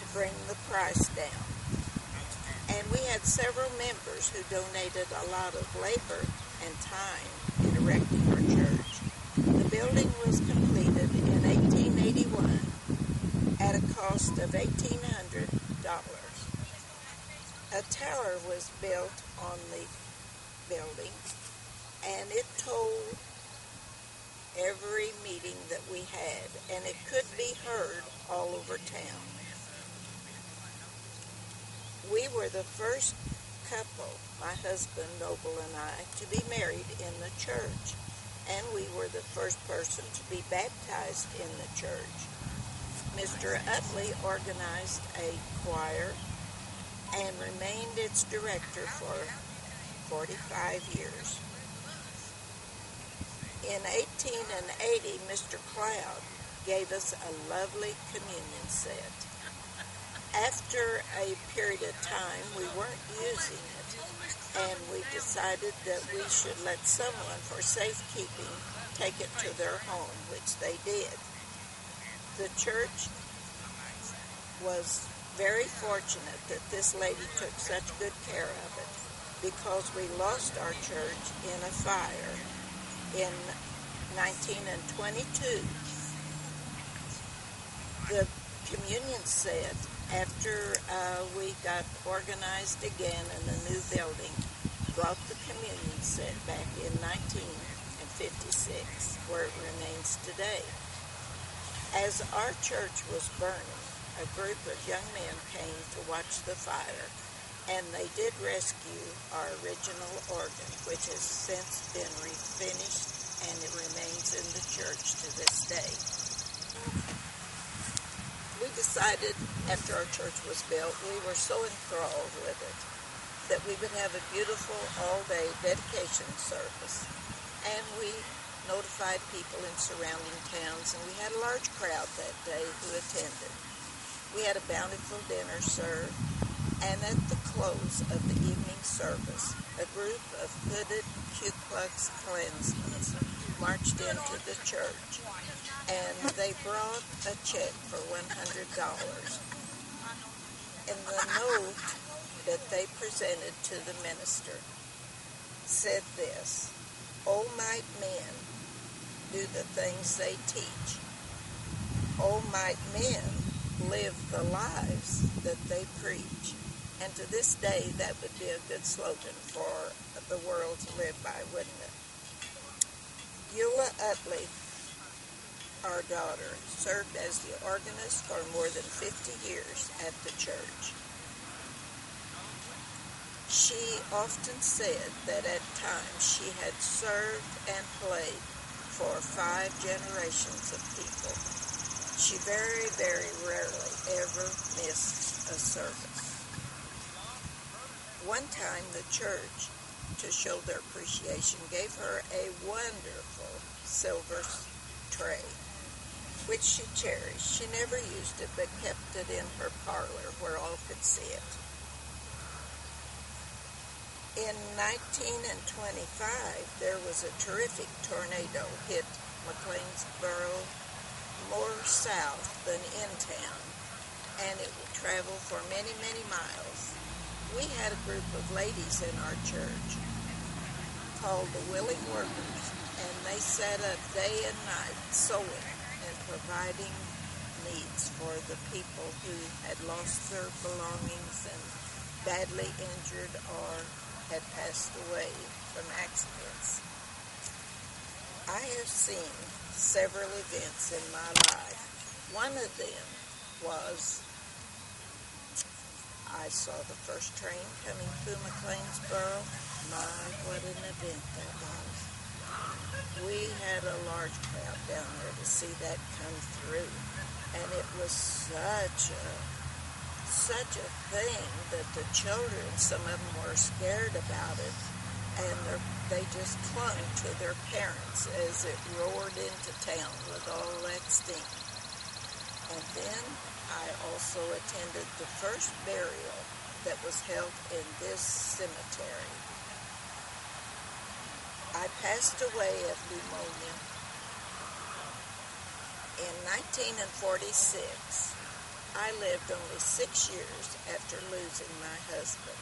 S8: to bring the price down. And we had several members who donated a lot of labor and time in erecting our church. The building was completed in 1881 at a cost of $1,800. A tower was built on the building and it told every meeting that we had and it could be heard all over town. We were the first couple, my husband Noble and I, to be married in the church and we were the first person to be baptized in the church. Mr. Utley organized a choir and remained its director for 45 years. In 1880, Mr. Cloud gave us a lovely communion set. After a period of time, we weren't using it, and we decided that we should let someone for safekeeping take it to their home, which they did. The church was very fortunate that this lady took such good care of it because we lost our church in a fire in 1922. The communion set, after uh, we got organized again in a new building, brought the communion set back in 1956, where it remains today. As our church was burning, a group of young men came to watch the fire, and they did rescue our original organ, which has since been refinished and it remains in the church to this day. We decided after our church was built, we were so enthralled with it that we would have a beautiful all-day dedication service. And we notified people in surrounding towns, and we had a large crowd that day who attended. We had a bountiful dinner served, And at the close of the evening service, a group of hooded Ku Klux Klansmen marched into the church and they brought a check for $100. And the note that they presented to the minister said this, O might men do the things they teach. O might men live the lives that they preach. And to this day, that would be a good slogan for the world to live by, wouldn't it? Eula Utley, our daughter, served as the organist for more than 50 years at the church. She often said that at times she had served and played for five generations of people. She very, very rarely ever missed a service. One time the church, to show their appreciation, gave her a wonderful silver tray, which she cherished. She never used it, but kept it in her parlor where all could see it. In 1925, there was a terrific tornado hit McLeansboro more south than in town, and it would travel for many, many miles. We had a group of ladies in our church called the Willing Workers, and they sat up day and night sewing and providing needs for the people who had lost their belongings and badly injured or had passed away from accidents. I have seen several events in my life. One of them was I saw the first train coming through McLeansboro. My, what an event that was. We had a large crowd down there to see that come through. And it was such a such a thing that the children, some of them were scared about it, and they just clung to their parents as it roared into town with all that steam. And then I also attended the first burial that was held in this cemetery. I passed away of pneumonia in 1946. I lived only six years after losing my husband.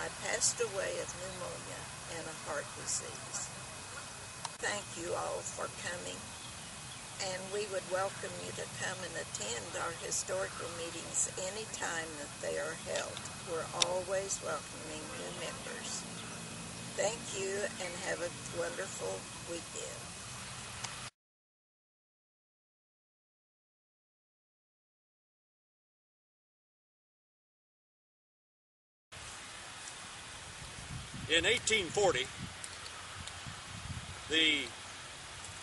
S8: I passed away of pneumonia and a heart disease. Thank you all for coming, and we would welcome you to come and attend our historical meetings anytime that they are held. We're always welcoming new members. Thank you and have a wonderful weekend.
S5: In 1840, the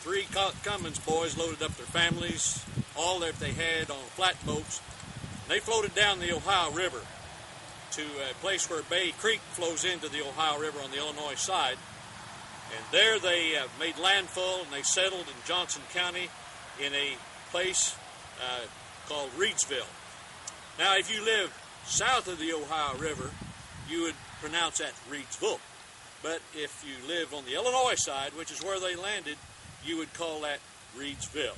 S5: three Cummins boys loaded up their families, all that they had on flatboats. and They floated down the Ohio River to a place where Bay Creek flows into the Ohio River on the Illinois side. And there they uh, made landfall and they settled in Johnson County in a place uh, called Reedsville. Now, if you live south of the Ohio River, you would pronounce that Reedsville. But if you live on the Illinois side, which is where they landed, you would call that Reedsville.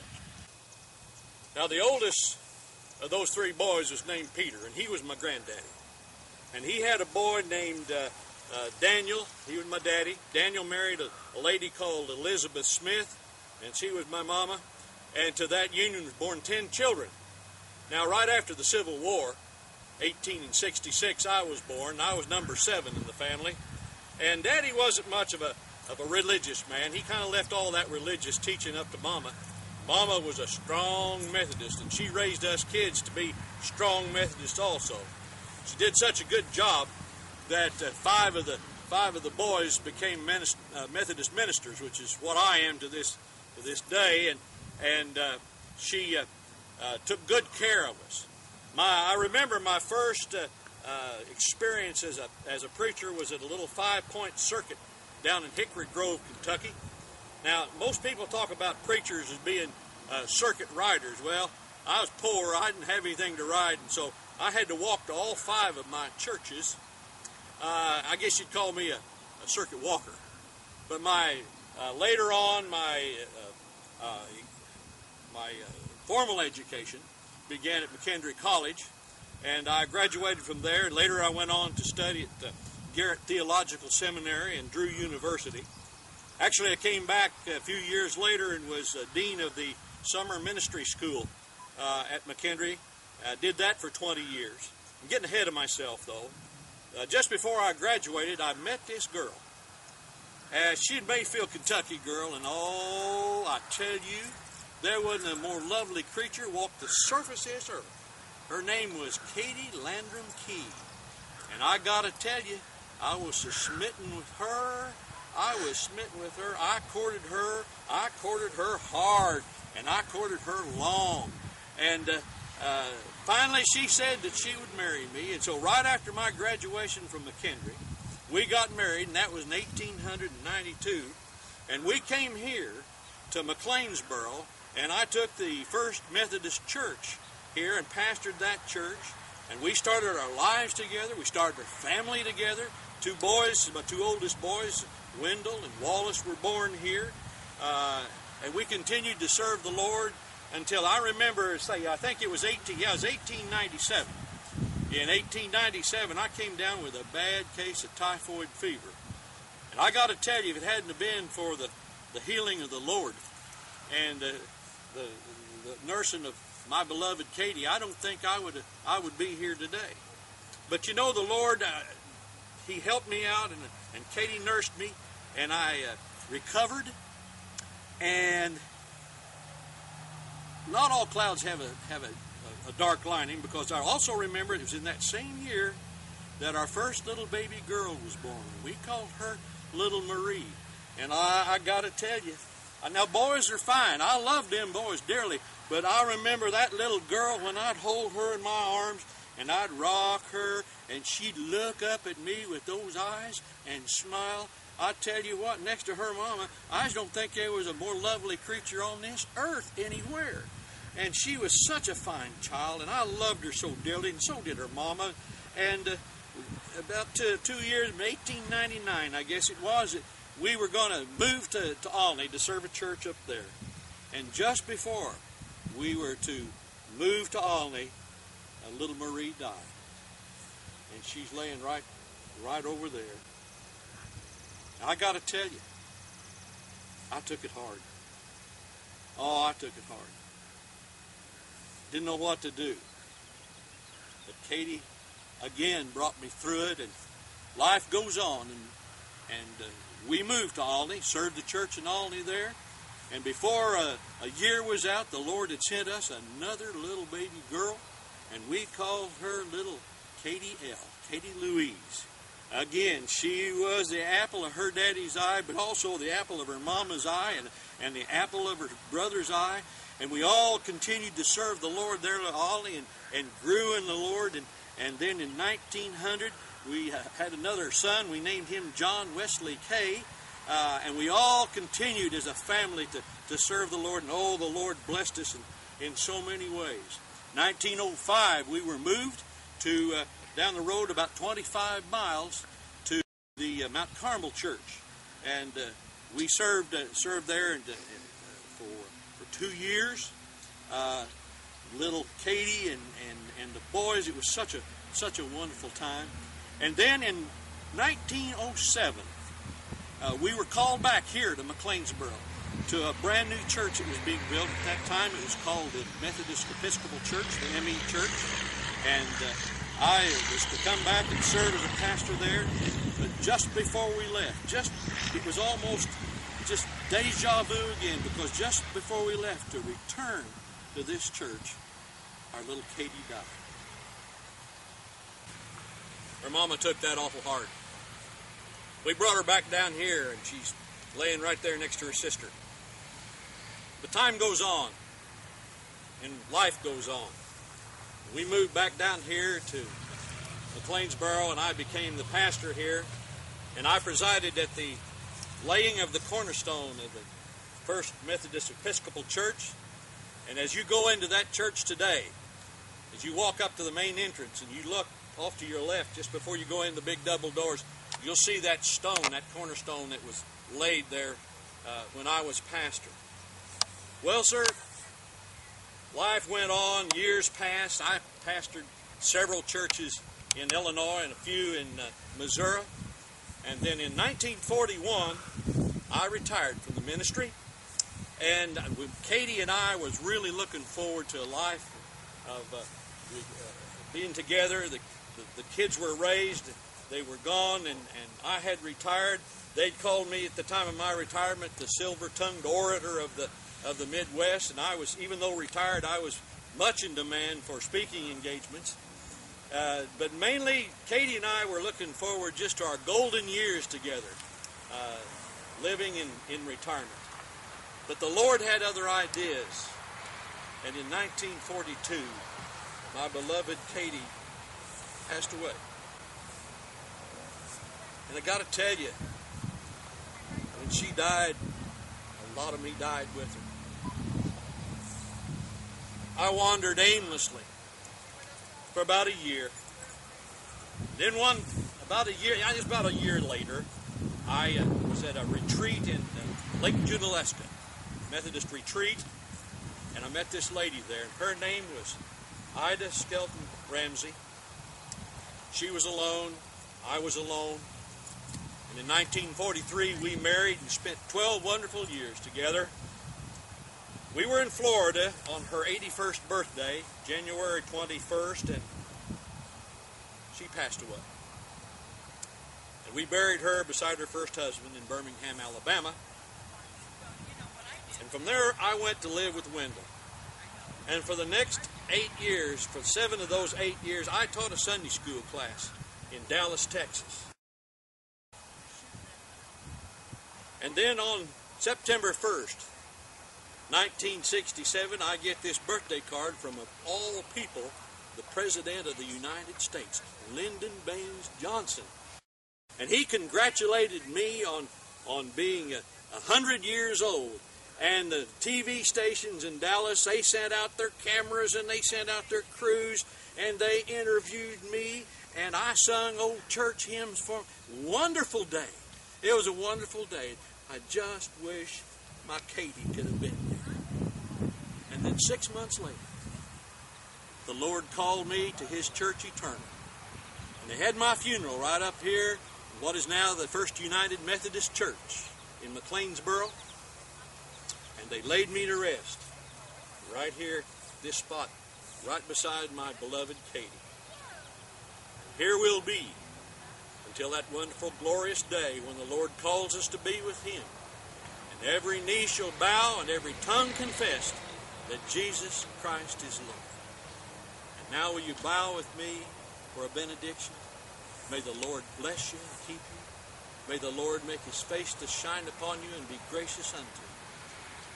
S5: Now, the oldest of those three boys was named Peter, and he was my granddaddy. And he had a boy named uh, uh, Daniel. He was my daddy. Daniel married a, a lady called Elizabeth Smith, and she was my mama. And to that union was born 10 children. Now, right after the Civil War, 1866, I was born. I was number seven in the family. And Daddy wasn't much of a, of a religious man. He kind of left all that religious teaching up to Mama. Mama was a strong Methodist, and she raised us kids to be strong Methodists also. She did such a good job that uh, five of the five of the boys became uh, Methodist ministers, which is what I am to this to this day. And and uh, she uh, uh, took good care of us. My, I remember my first uh, uh, experience as a, as a preacher was at a little five point circuit down in Hickory Grove, Kentucky. Now, most people talk about preachers as being uh, circuit riders. Well, I was poor, I didn't have anything to ride, and so I had to walk to all five of my churches. Uh, I guess you'd call me a, a circuit walker. But my uh, later on, my uh, my formal education began at McKendree College, and I graduated from there. Later, I went on to study at the Garrett Theological Seminary and Drew University. Actually, I came back a few years later and was uh, dean of the summer ministry school uh, at McKendree. I did that for 20 years. I'm getting ahead of myself, though. Uh, just before I graduated, I met this girl. Uh, she's a Mayfield, Kentucky girl, and oh, I tell you, there wasn't a more lovely creature walked the surface of this earth. Her name was Katie Landrum Key. And I gotta tell you, I was so smitten with her. I was smitten with her. I courted her. I courted her hard. And I courted her long. And uh, uh, finally, she said that she would marry me. And so, right after my graduation from McKendree, we got married, and that was in 1892. And we came here to McLeansboro, and I took the First Methodist Church here and pastored that church. And we started our lives together. We started our family together. Two boys, my two oldest boys, Wendell and Wallace, were born here. Uh, and we continued to serve the Lord until I remember, say, I think it was 18, yeah, it was 1897. In 1897, I came down with a bad case of typhoid fever. And I got to tell you, if it hadn't been for the, the healing of the Lord and uh, the, the nursing of my beloved Katie, I don't think I would I would be here today. But you know, the Lord, uh, He helped me out, and and Katie nursed me, and I uh, recovered. And not all clouds have a have a, a, dark lining, because I also remember it was in that same year that our first little baby girl was born. We called her Little Marie, and I, I got to tell you, now boys are fine. I love them boys dearly, but I remember that little girl when I'd hold her in my arms and I'd rock her and she'd look up at me with those eyes and smile. I tell you what, next to her mama, I just don't think there was a more lovely creature on this earth anywhere. And she was such a fine child, and I loved her so dearly, and so did her mama. And uh, about two, two years, 1899, I guess it was, we were going to move to, to Olney to serve a church up there. And just before we were to move to Olney, a little Marie died. And she's laying right right over there. I got to tell you, I took it hard. Oh, I took it hard. Didn't know what to do. But Katie again brought me through it, and life goes on. And, and uh, we moved to Olney, served the church in Olney there, and before a, a year was out, the Lord had sent us another little baby girl, and we called her little Katie L. Katie Louise. Again, she was the apple of her daddy's eye, but also the apple of her mama's eye and, and the apple of her brother's eye. And we all continued to serve the Lord there at Olney and, and grew in the Lord. And, and then in 1900, we had another son. We named him John Wesley Kay. Uh, and we all continued as a family to, to serve the Lord. And oh, the Lord blessed us in, in so many ways. 1905, we were moved to uh, down the road about 25 miles to the uh, Mount Carmel Church. And uh, we served uh, served there and, uh, for, for two years. little Katie and, and, and the boys, it was such a such a wonderful time. And then in 1907, uh, we were called back here to McLeansboro to a brand new church that was being built. At that time, it was called the Methodist Episcopal Church, the ME Church. And uh, I was to come back and serve as a pastor there. But just before we left, just it was almost just deja vu again, because just before we left to return to this church, our little Katie died. Her mama took that awful hard. We brought her back down here, and she's laying right there next to her sister. But time goes on, and life goes on. We moved back down here to McLeansboro, and I became the pastor here, and I presided at the laying of the cornerstone of the First Methodist Episcopal Church. And as you go into that church today, as you walk up to the main entrance and you look off to your left just before you go in the big double doors, you'll see that stone, that cornerstone that was laid there uh, when I was pastor. Well, sir, life went on, years passed. I pastored several churches in Illinois and a few in uh, Missouri. And then in 1941, I retired from the ministry. And Katie and I was really looking forward to a life of uh, uh, being together. The, the, the, kids were raised, they were gone, and, and I had retired. They'd called me at the time of my retirement the silver-tongued orator of the of the Midwest, and I was, even though retired, I was much in demand for speaking engagements. Uh, but mainly, Katie and I were looking forward just to our golden years together, uh, living in, in retirement. But the Lord had other ideas. And in 1942, my beloved Katie passed away. And I got to tell you, when she died, a lot of me died with her. I wandered aimlessly for about a year. Then one, about a year, just about a year later, I uh, was at a retreat in uh, Lake Junaluska, Methodist retreat, and I met this lady there. Her name was Ida Skelton Ramsey. She was alone. I was alone. And in 1943, we married and spent 12 wonderful years together. We were in Florida on her 81st birthday, January 21st, and she passed away. And we buried her beside her first husband in Birmingham, Alabama. And from there, I went to live with Wendell. And for the next eight years, for seven of those eight years, I taught a Sunday school class in Dallas, Texas. And then on September 1st, 1967, I get this birthday card from, of all people, the President of the United States, Lyndon Baines Johnson. And he congratulated me on, on being a, a hundred years old. And the TV stations in Dallas, they sent out their cameras and they sent out their crews and they interviewed me and I sung old church hymns for wonderful day. It was a wonderful day. I just wish my Katie could have been there. And then six months later, the Lord called me to His church eternal. And they had my funeral right up here what is now the First United Methodist Church in McLeansboro. And they laid me to rest right here, this spot, right beside my beloved Katie. Here we'll be until that wonderful, glorious day when the Lord calls us to be with Him. And every knee shall bow and every tongue confess that Jesus Christ is Lord. And now will you bow with me for a benediction? May the Lord bless you and keep you. May the Lord make his face to shine upon you and be gracious unto you.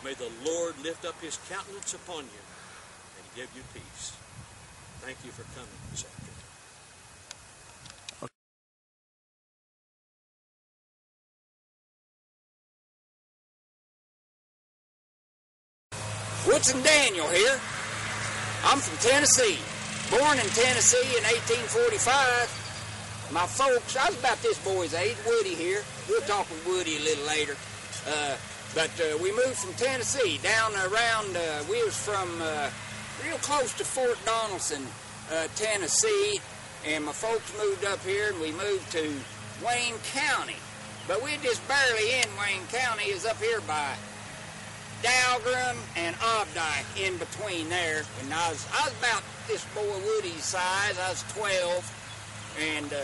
S5: May the Lord lift up his countenance upon you and give you peace. Thank you for coming this afternoon.
S9: Woodson Daniel here. I'm from Tennessee. Born in Tennessee in 1845. My folks, I was about this boy's age, Woody here. We'll talk with Woody a little later. Uh, but uh, we moved from Tennessee down around, uh, we was from uh, real close to Fort Donelson, uh, Tennessee. And my folks moved up here and we moved to Wayne County. But we're just barely in Wayne County, is up here by Dahlgren and Opdyke in between there. And I was, I was about this boy Woody's size. I was 12. And uh,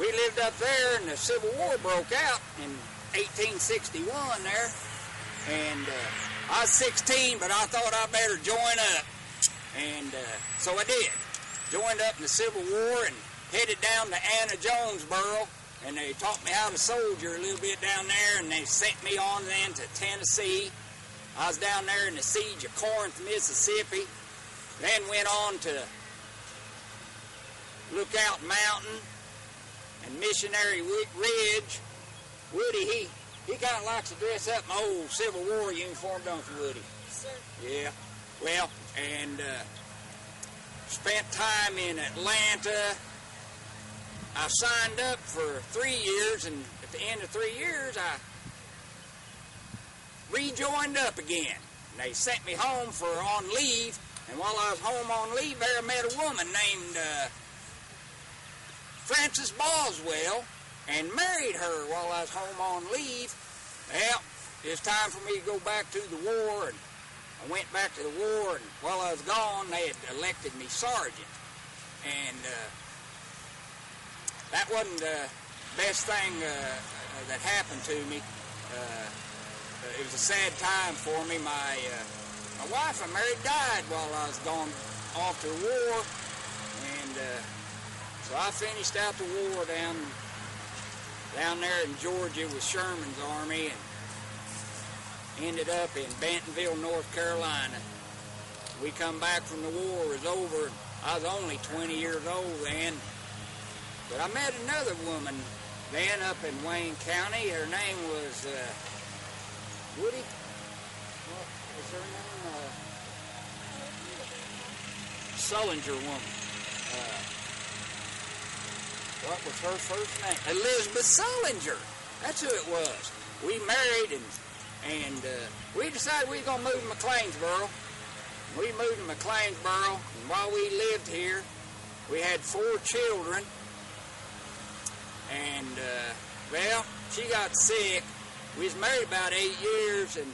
S9: we lived up there and the Civil War broke out in 1861 there. And uh, I was 16, but I thought I better join up. And uh, so I did. Joined up in the Civil War and headed down to Anna Jonesboro. And they taught me how to soldier a little bit down there. And they sent me on then to Tennessee I was down there in the siege of Corinth, Mississippi. Then went on to Lookout Mountain and Missionary Ridge. Woody, he he kind of likes to dress up in old Civil War uniform, don't you, Woody?
S7: Yes, Sir.
S9: Yeah. Well, and uh, spent time in Atlanta. I signed up for three years, and at the end of three years, I rejoined up again. And they sent me home for on leave, and while I was home on leave, there I met a woman named uh, Frances Boswell, and married her while I was home on leave. Well, it's time for me to go back to the war, and I went back to the war, and while I was gone, they had elected me sergeant. And uh, that wasn't the best thing uh, that happened to me. Uh, it was a sad time for me. My uh, my wife I married died while I was gone off to the war, and uh, so I finished out the war down down there in Georgia with Sherman's army, and ended up in Bentonville, North Carolina. We come back from the war was over. I was only 20 years old then, but I met another woman then up in Wayne County. Her name was uh, Woody. What was her name? Uh, Sullinger woman. What was her first name? Elizabeth Sullinger. That's who it was. We married and and uh, we decided we were gonna move to McLeansboro. We moved to McLeansboro, and while we lived here, we had four children. And uh, well, she got sick. We was married about eight years, and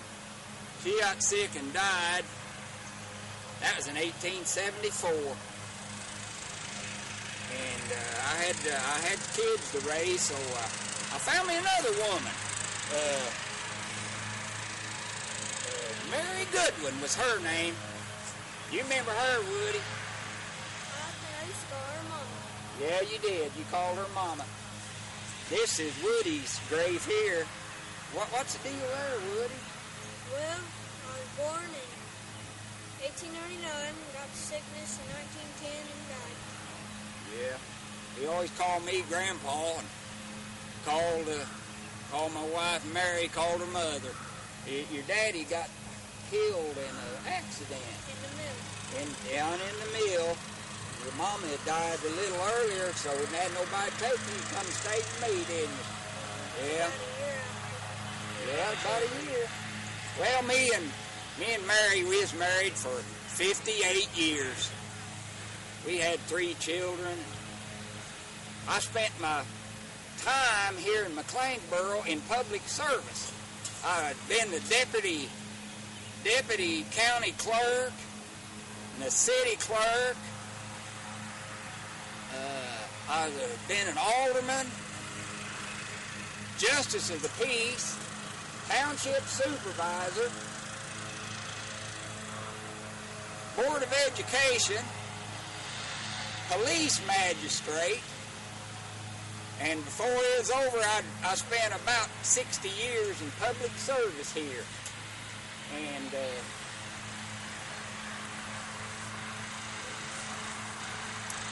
S9: she got sick and died. That was in 1874 and uh, I had uh, I had kids to raise, so uh, I found me another woman. Uh, uh, Mary Goodwin was her name. You remember her, Woody?
S6: I used to call her mama.
S9: Yeah, you did. You called her Mama. This is Woody's grave here. What, what's the deal there, Woody?
S6: Well, I was born in 1899, got sickness in 1910, and died.
S9: Yeah. He always called me Grandpa and called uh, called my wife Mary, called her mother. Y- Your daddy got killed in an accident
S6: In the middle.
S9: in, down in the mill. Your mama had died a little earlier, so we had nobody take you. You come stay with me, didn't you? Yeah.
S6: About a year after.
S9: Yeah, about a year. Well, me and me and Mary, we was married for 58 years. We had three children. I spent my time here in McLeansboro in public service. I'd been the deputy deputy county clerk, and the city clerk. Uh, I've been an alderman, justice of the peace, township supervisor, board of education, police magistrate, and before it was over, I, I spent about 60 years in public service here. And uh,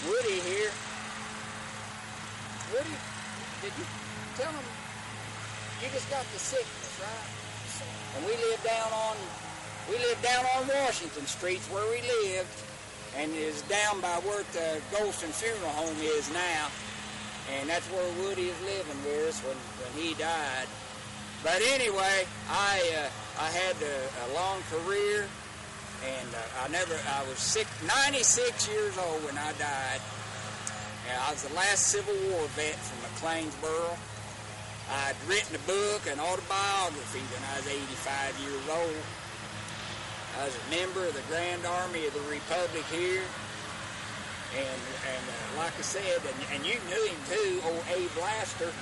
S9: Woody here. Woody, did you tell him you just got the sickness, right? And we lived down on we lived down on Washington Street where we lived, and is down by where the Gholson Funeral Home is now. And that's where Woody is living with us when, when he died. But anyway, I uh, I had a, a long career, and uh, I never I was sick, 96 years old when I died. And I was the last Civil War vet from McLeansboro. I'd written a book, an autobiography, when I was 85 years old. I was a member of the Grand Army of the Republic here. And, and uh, like I said, and, and you knew him too, old Abe Blaster.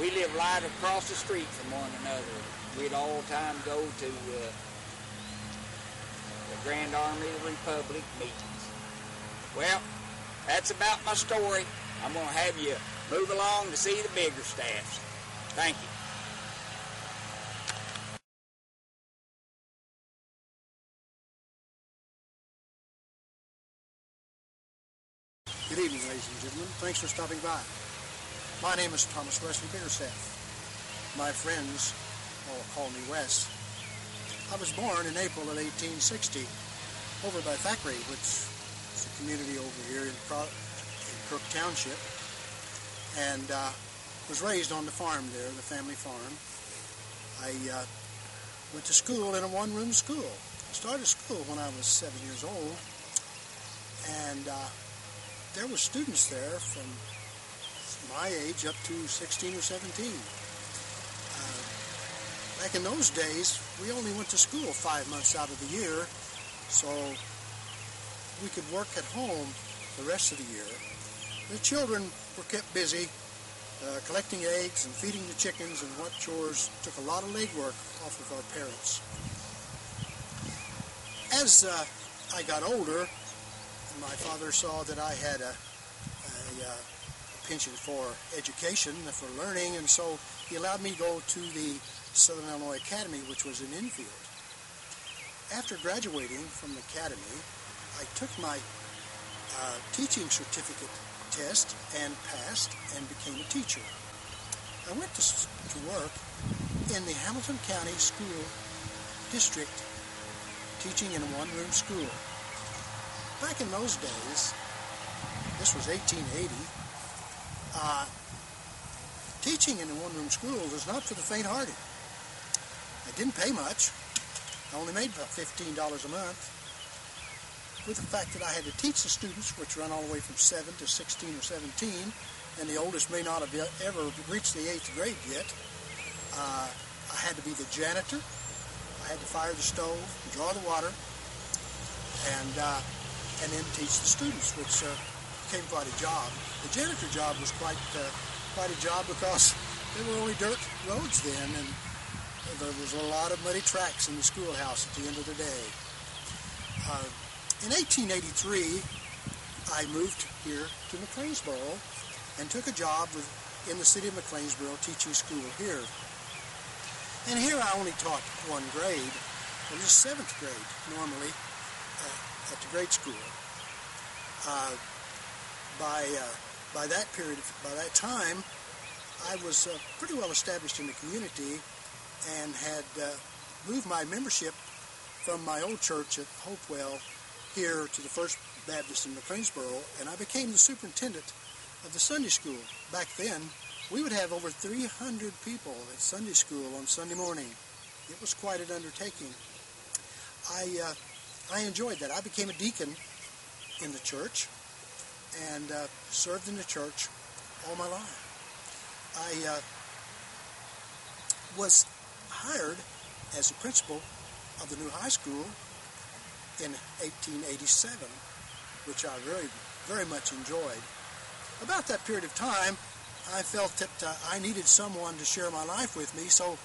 S9: We lived right across the street from one another. We'd all time go to uh, the Grand Army of the Republic meetings. Well, that's about my story. I'm going to have you move along to see the Biggerstaffs. Thank you.
S10: Good evening, ladies and gentlemen. Thanks for stopping by. My name is Thomas Wesley Biggerstaff. My friends all call me Wes. I was born in April of 1860 over by Thackeray, which is a community over here in, Pro- in Crouch Township. And uh, was raised on the farm there, the family farm. I uh, went to school in a one-room school. I started school when I was seven years old. And uh, there were students there from my age up to 16 or 17. Uh, back in those days, we only went to school five months out of the year, so we could work at home the rest of the year. The children were kept busy uh, collecting eggs and feeding the chickens and what chores took a lot of legwork off of our parents. As uh, I got older, my father saw that I had a, a, uh, penchant for education, for learning, and so he allowed me to go to the Southern Illinois Academy, which was in Enfield. After graduating from the academy, I took my uh, teaching certificate test and passed and became a teacher. I went to, to work in the Hamilton County School District teaching in a one-room school. Back in those days, this was 1880, uh, teaching in a one-room school was not for the faint-hearted. I didn't pay much. I only made about $15 a month with the fact that I had to teach the students, which run all the way from 7 to 16 or 17, and the oldest may not have ever reached the 8th grade yet. Uh, I had to be the janitor. I had to fire the stove, draw the water, and uh, and then teach the students, which uh, became quite a job. The janitor job was quite uh, quite a job because there were only dirt roads then, and there was a lot of muddy tracks in the schoolhouse at the end of the day. Uh, in 1883, I moved here to McLeansboro and took a job with, in the city of McLeansboro teaching school here. And here I only taught one grade. It was seventh grade normally at the grade school. Uh, by uh, by that period, by that time, I was uh, pretty well established in the community and had uh, moved my membership from my old church at Hopewell here to the First Baptist in McLeansboro, and I became the superintendent of the Sunday school. Back then, we would have over 300 people at Sunday school on Sunday morning. It was quite an undertaking. I, uh, I enjoyed that. I became a deacon in the church and uh, served in the church all my life. I uh, was hired as a principal of the new high school in 1887, which I very, very much enjoyed. About that period of time, I felt that uh, I needed someone to share my life with me, so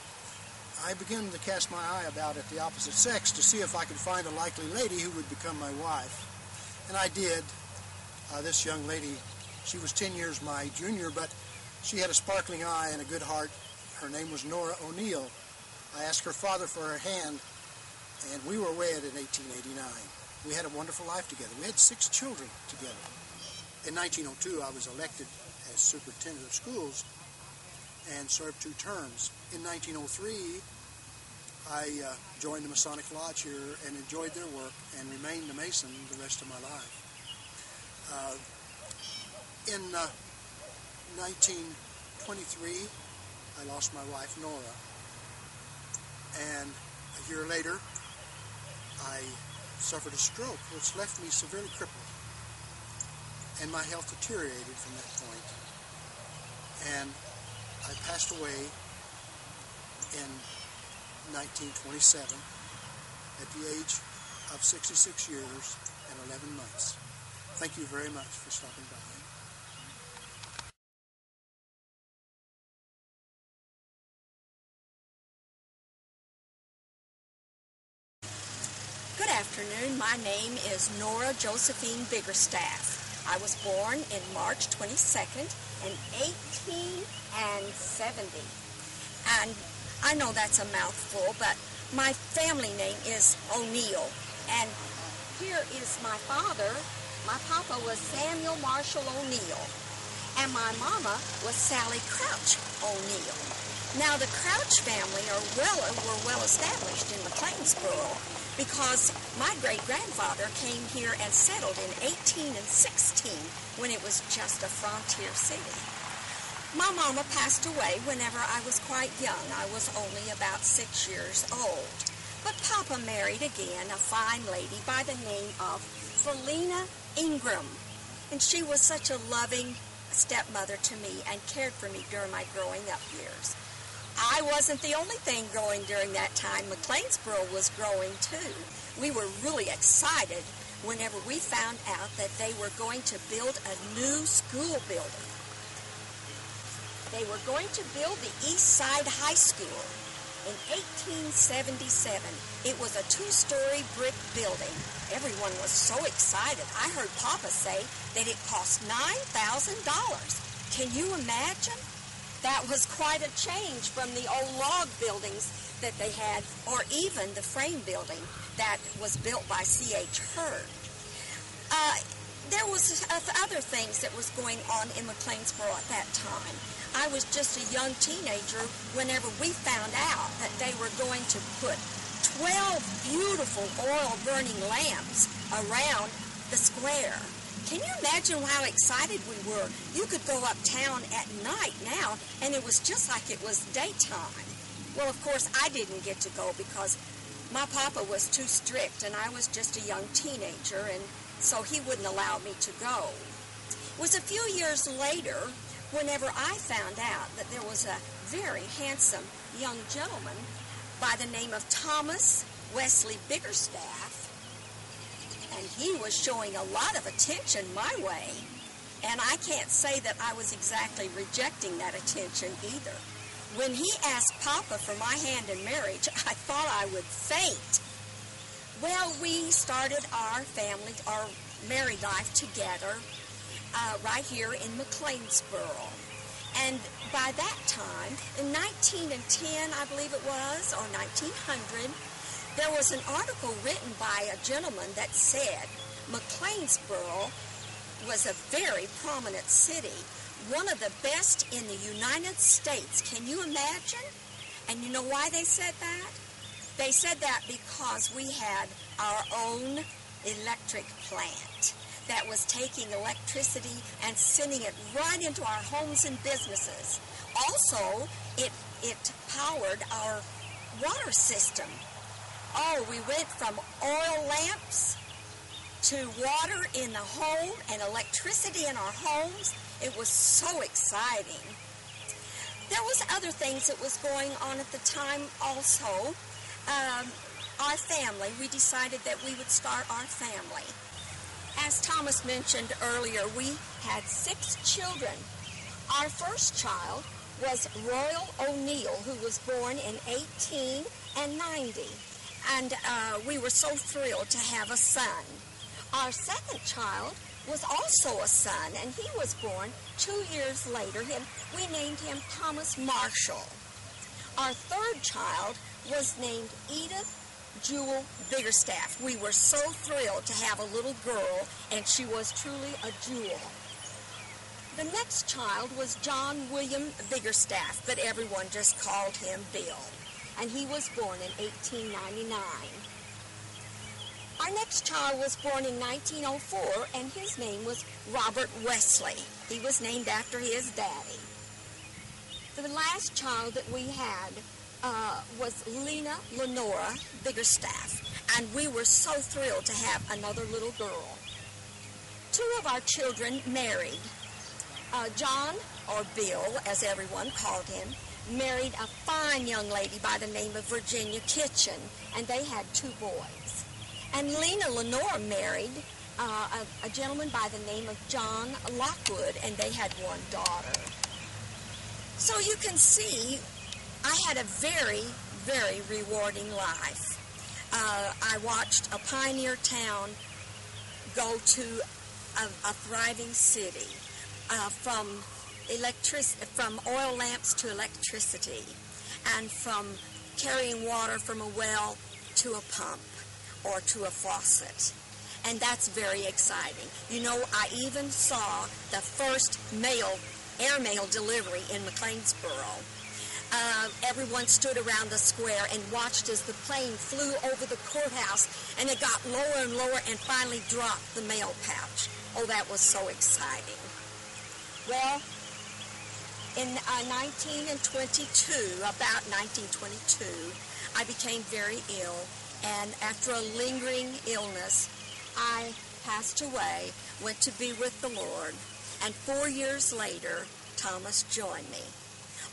S10: I began to cast my eye about at the opposite sex to see if I could find a likely lady who would become my wife. And I did. Uh, this young lady, she was 10 years my junior, but she had a sparkling eye and a good heart. Her name was Nora O'Neill. I asked her father for her hand, and we were wed in 1889. We had a wonderful life together. We had six children together. In 1902, I was elected as superintendent of schools and served two terms. In 1903, I uh, joined the Masonic Lodge here and enjoyed their work and remained a Mason the rest of my life. Uh, in uh, 1923, I lost my wife, Nora. And a year later, I suffered a stroke, which left me severely crippled. And my health deteriorated from that point. And I passed away in 1927 at the age of 66 years and 11 months. Thank you very much for stopping by.
S11: Good afternoon. My name is Nora Josephine Biggerstaff. I was born in March 22nd in 1870. And I know that's a mouthful, but my family name is O'Neill. And here is my father. My papa was Samuel Marshall O'Neill. And my mama was Sally Crouch O'Neill. Now the Crouch family are well were well established in McLeansboro because my great grandfather came here and settled in 18 and 16 when it was just a frontier city. My mama passed away whenever I was quite young. I was only about six years old. But Papa married again a fine lady by the name of Felina Ingram. And she was such a loving stepmother to me and cared for me during my growing up years. I wasn't the only thing growing during that time. McLeansboro was growing too. We were really excited whenever we found out that they were going to build a new school building. They were going to build the East Side High School in 1877. It was a two-story brick building. Everyone was so excited. I heard Papa say that it cost $9,000. Can you imagine? That was quite a change from the old log buildings that they had, or even the frame building that was built by C.H. Hurd. Uh, there was other things that was going on in McLeansboro at that time. I was just a young teenager whenever we found out that they were going to put 12 beautiful oil burning lamps around the square. Can you imagine how excited we were? You could go uptown at night now, and it was just like it was daytime. Well, of course, I didn't get to go because my papa was too strict, and I was just a young teenager, and so he wouldn't allow me to go. It was a few years later whenever I found out that there was a very handsome young gentleman by the name of Thomas Wesley Biggerstaff, and he was showing a lot of attention my way. And I can't say that I was exactly rejecting that attention either. When he asked Papa for my hand in marriage, I thought I would faint. Well, we started our family, our married life together uh, right here in McLeansboro. And by that time, in 1910, I believe it was, or 1900, there was an article written by a gentleman that said McLeansboro was a very prominent city, one of the best in the United States. Can you imagine? And you know why they said that? They said that because we had our own electric plant that was taking electricity and sending it right into our homes and businesses. Also, it, it powered our water system. Oh, we went from oil lamps to water in the home and electricity in our homes. It was so exciting. There was other things that was going on at the time also. Um, our family, we decided that we would start our family. As Thomas mentioned earlier, we had six children. Our first child was Royal O'Neill, who was born in 18 and uh, we were so thrilled to have a son. Our second child was also a son, and he was born two years later. Him, we named him Thomas Marshall. Our third child was named Edith Jewel Biggerstaff. We were so thrilled to have a little girl, and she was truly a jewel. The next child was John William Biggerstaff, but everyone just called him Bill, and he was born in 1899. Our next child was born in 1904, and his name was Robert Wesley. He was named after his daddy. The last child that we had uh, was Lena Lenora Biggerstaff, and we were so thrilled to have another little girl. Two of our children married. Uh, John, or Bill, as everyone called him, married a fine young lady by the name of Virginia Kitchen, and they had two boys. And Lena Lenore married uh, a, a gentleman by the name of John Lockwood, and they had one daughter. So you can see I had a very, very rewarding life. Uh, I watched a pioneer town go to a, a thriving city uh, from electric from oil lamps to electricity, and from carrying water from a well to a pump or to a faucet. And that's very exciting. You know, I even saw the first mail, airmail delivery in McLeansboro uh, everyone stood around the square and watched as the plane flew over the courthouse and it got lower and lower and finally dropped the mail pouch. Oh, that was so exciting. Well, in uh, 1922, about 1922, I became very ill, and after a lingering illness, I passed away, went to be with the Lord, and four years later, Thomas joined me.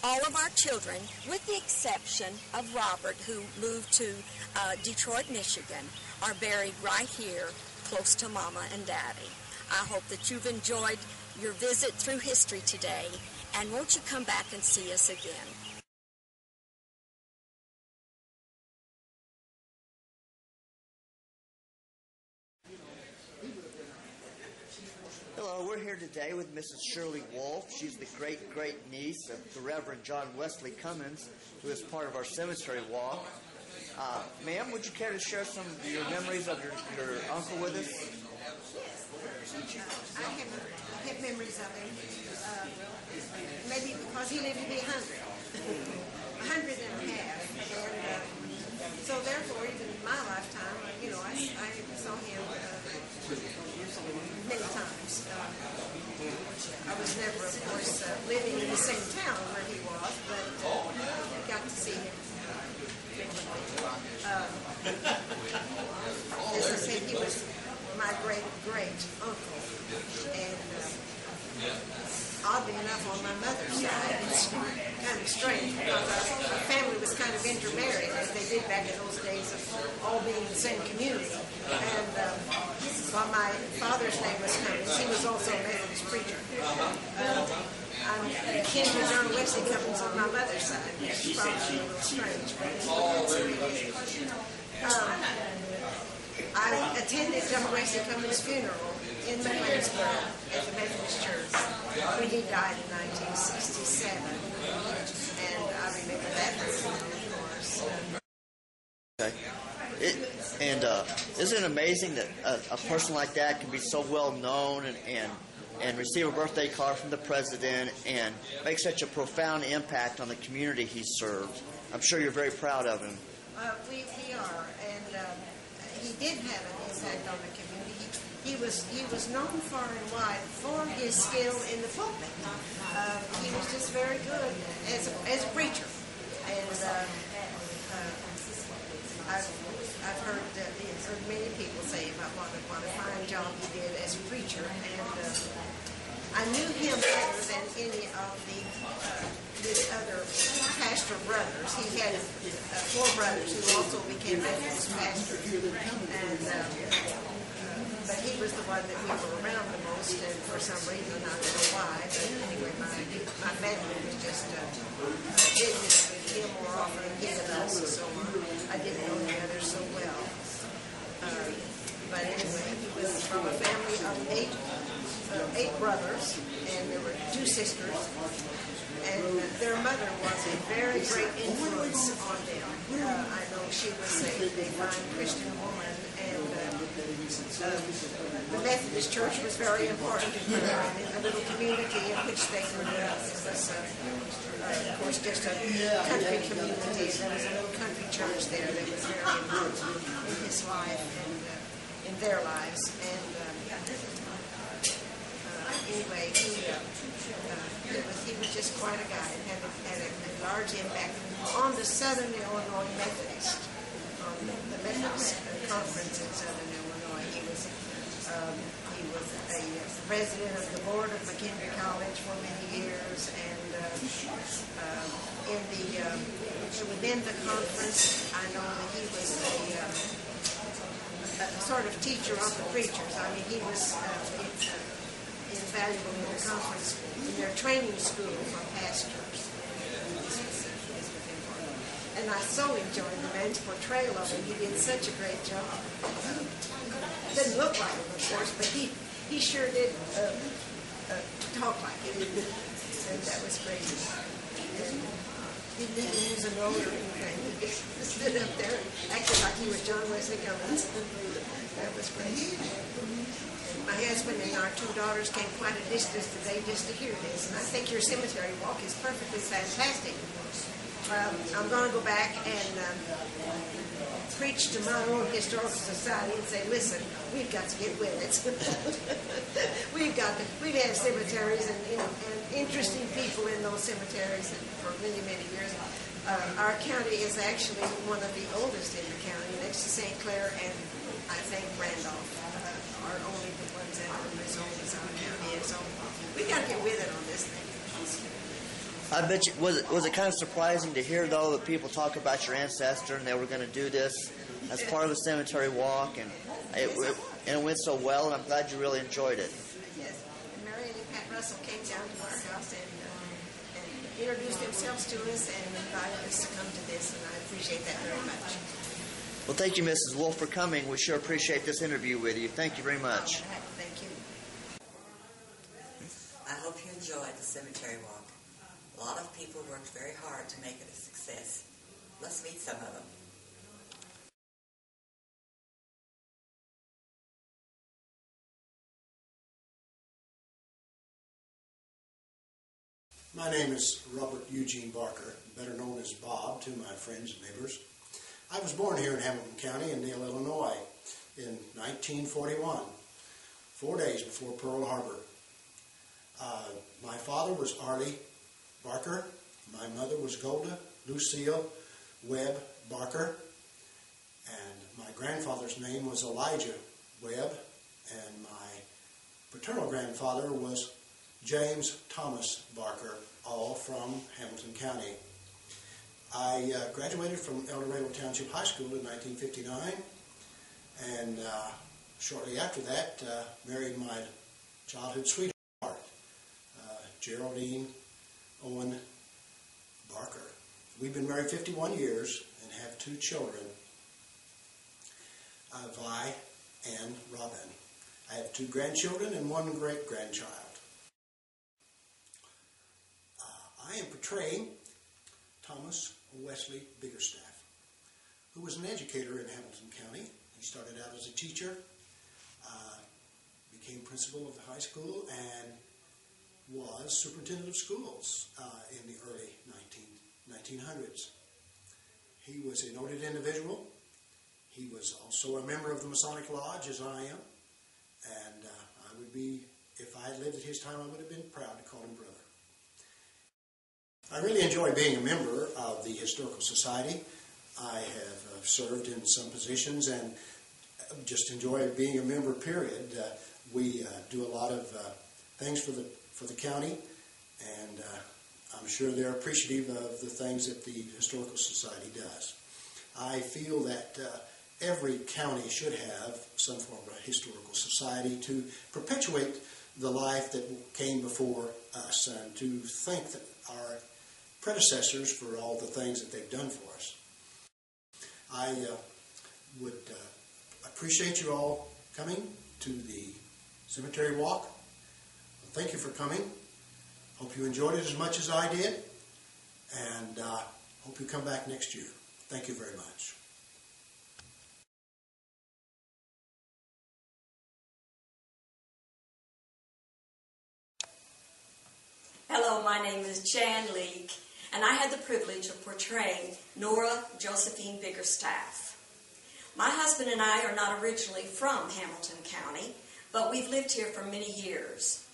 S11: All of our children, with the exception of Robert, who moved to uh, Detroit, Michigan, are buried right here, close to Mama and Daddy. I hope that you've enjoyed your visit through history today, and won't you come back and see us again?
S12: Hello, we're here today with Mrs. Shirley Wolf. She's the great great niece of the Reverend John Wesley Cummins, who is part of our cemetery walk. Uh, ma'am, would you care to share some of your memories of your, your uncle with us?
S13: I have, I have memories of him. Uh, maybe because he lived to be a hundred, a hundred and a half, and uh, so therefore, even in my lifetime, you know, I, I saw him uh, many times. Uh, I was never, of course, uh, living in the same town where he was, but uh, got to see him. Uh, as I said, he was my great great uncle, and uh, oddly enough, on my mother's side, it's kind of strange because our, family was kind of intermarried, as they did back in those days of all being in the same community. And um, while my father's name was Cummins, he was also a Methodist preacher. I'm kin to John Wesley Cummins on my mother's side, is probably a little strange, but um, I attended John Wesley Cummins' funeral in McLeansboro at the Methodist Church when he died in 1967. And I remember that very well, of course.
S12: Okay. It, and uh, isn't it amazing that a, a person like that can be so well known and, and and receive a birthday card from the president and make such a profound impact on the community he served? I'm sure you're very proud of him.
S13: Uh, we, we are, and um, he did have an impact on the community. He, was he was known far and wide for his skill in the pulpit. Uh, he was just very good as a, as a preacher, and uh, uh, I've, I've heard uh, heard many people say about what a, what a fine job he did as a preacher, and uh, I knew him better than any of the uh, his other pastor brothers. He had uh, four brothers who also became Methodist pastors, and uh, uh, but he was the one that we were around the most, and for some reason I don't know why. But anyway, my my family was just uh, did with him more often than he did us, so I didn't know the others so well. Uh, but anyway, he was from a family of eight uh, eight brothers, and there were two sisters and their mother was a very great influence on them. Uh, I know she was a, a fine Christian woman, and uh, uh, the Methodist Church was very important to her in the little community in which they grew up. It was, uh, uh, of course, just a country community. There was a little country church there that was very important in his life and uh, in their lives. And anyway, he, he, was, he was just quite a guy and had a, had a, a large impact on the Southern Illinois Methodist, on the, the Methodist conference in Southern Illinois. He was um, he was a president of the board of McKendree College for many years, and uh, um, in the um, within the conference, I know that he was a, um, a sort of teacher of the preachers. I mean, he was. Uh, invaluable in the conference, in their training school for pastors. And I so enjoyed the man's portrayal of him. He did such a great job. Didn't look like him, of course, but he, he sure did uh, uh, talk like him. And that was great. He didn't use a roll or. He just stood up there acted like he was John Wesley Cummins. that was great my husband and our two daughters came quite a distance today just to hear this. And I think your cemetery walk is perfectly fantastic. um, I'm going to go back and um, preach to my own historical society and say, listen, we've got to get with it. we've got to, we've had cemeteries and, and interesting people in those cemeteries for many, many years. Uh, our county is actually one of the oldest in the county, next to St. Clair and I think Randolph uh, are only the ones that are as old county is. So we've got to get with it on this thing.
S12: I bet you was it was it kind of surprising to hear though that people talk about your ancestor and they were going to do this as part of a cemetery walk and it, it and it went so well and I'm glad you really enjoyed it.
S13: Yes. Marion and Pat Russell came down to our house and, uh, and introduced themselves to us and invited us to come to this, and I appreciate that very much.
S12: Well, thank you, Mrs. Wolf, for coming. We sure appreciate this interview with you. Thank you very much.
S13: All right, thank you.
S1: I hope you enjoyed the cemetery walk. A lot of people worked very hard to make it a success. Let's meet some of them.
S10: My name is Robert Eugene Barker, better known as Bob to my friends and neighbors. I was born here in Hamilton County in Dale, Illinois in 1941, four days before Pearl Harbor. Uh, my father was Arlie Barker. My mother was Golda Lucille Webb Barker. And my grandfather's name was Elijah Webb. And my paternal grandfather was James Thomas Barker, all from Hamilton County. I uh, graduated from Eldorado Township High School in 1959, and uh, shortly after that, uh, married my childhood sweetheart, Geraldine Owen Barker. We've been married 51 years and have two children, uh, Vi and Robin. I have two grandchildren and one great grandchild. Uh, I am portraying Thomas Wesley Biggerstaff, who was an educator in Hamilton County. He started out as a teacher, uh, became principal of the high school, and was superintendent of schools uh, in the early 19, 1900s. He was a noted individual. He was also a member of the Masonic Lodge, as I am, and uh, I would be, if I had lived at his time, I would have been proud to call him brother. I really enjoy being a member of the Historical Society. I have uh, served in some positions and just enjoy being a member, period. Uh, we uh, do a lot of uh, things for the, for the county, and uh, I'm sure they're appreciative of the things that the Historical Society does. I feel that uh, every county should have some form of a historical society to perpetuate the life that came before us and to thank our predecessors for all the things that they've done for us. I uh, would uh, appreciate you all coming to the cemetery walk. Thank you for coming. Hope you enjoyed it as much as I did, and uh, hope you come back next year. Thank you very much.
S11: Hello, my name is Jan Leake, and I had the privilege of portraying Nora Josephine Biggerstaff. My husband and I are not originally from Hamilton County, but we've lived here for many years.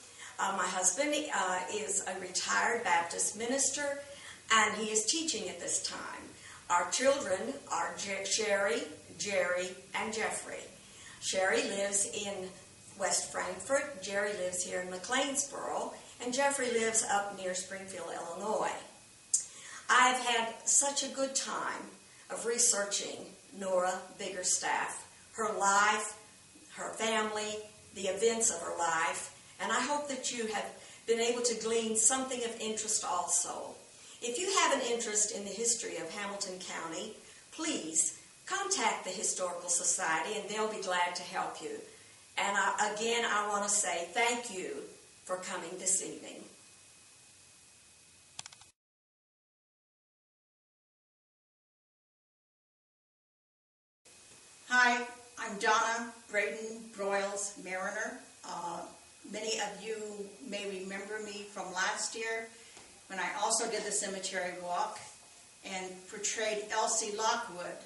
S11: Uh, my husband uh, is a retired Baptist minister, and he is teaching at this time. Our children are Sherry, Jerry, and Jeffrey. Sherry lives in West Frankfort, Jerry lives here in McLeansboro, and Jeffrey lives up near Springfield, Illinois. I've had such a good time of researching Nora Biggerstaff, her life, her family, the events of her life, and I hope that you have been able to glean something of interest also. If you have an interest in the history of Hamilton County, please contact the Historical Society and they'll be glad to help you. And I, again, I want to say thank you for coming this evening.
S7: Hi, I'm Donna Braden Broyles Mariner. Uh, many of you may remember me from last year when I also did the cemetery walk. and portrayed Elsie Lockwood,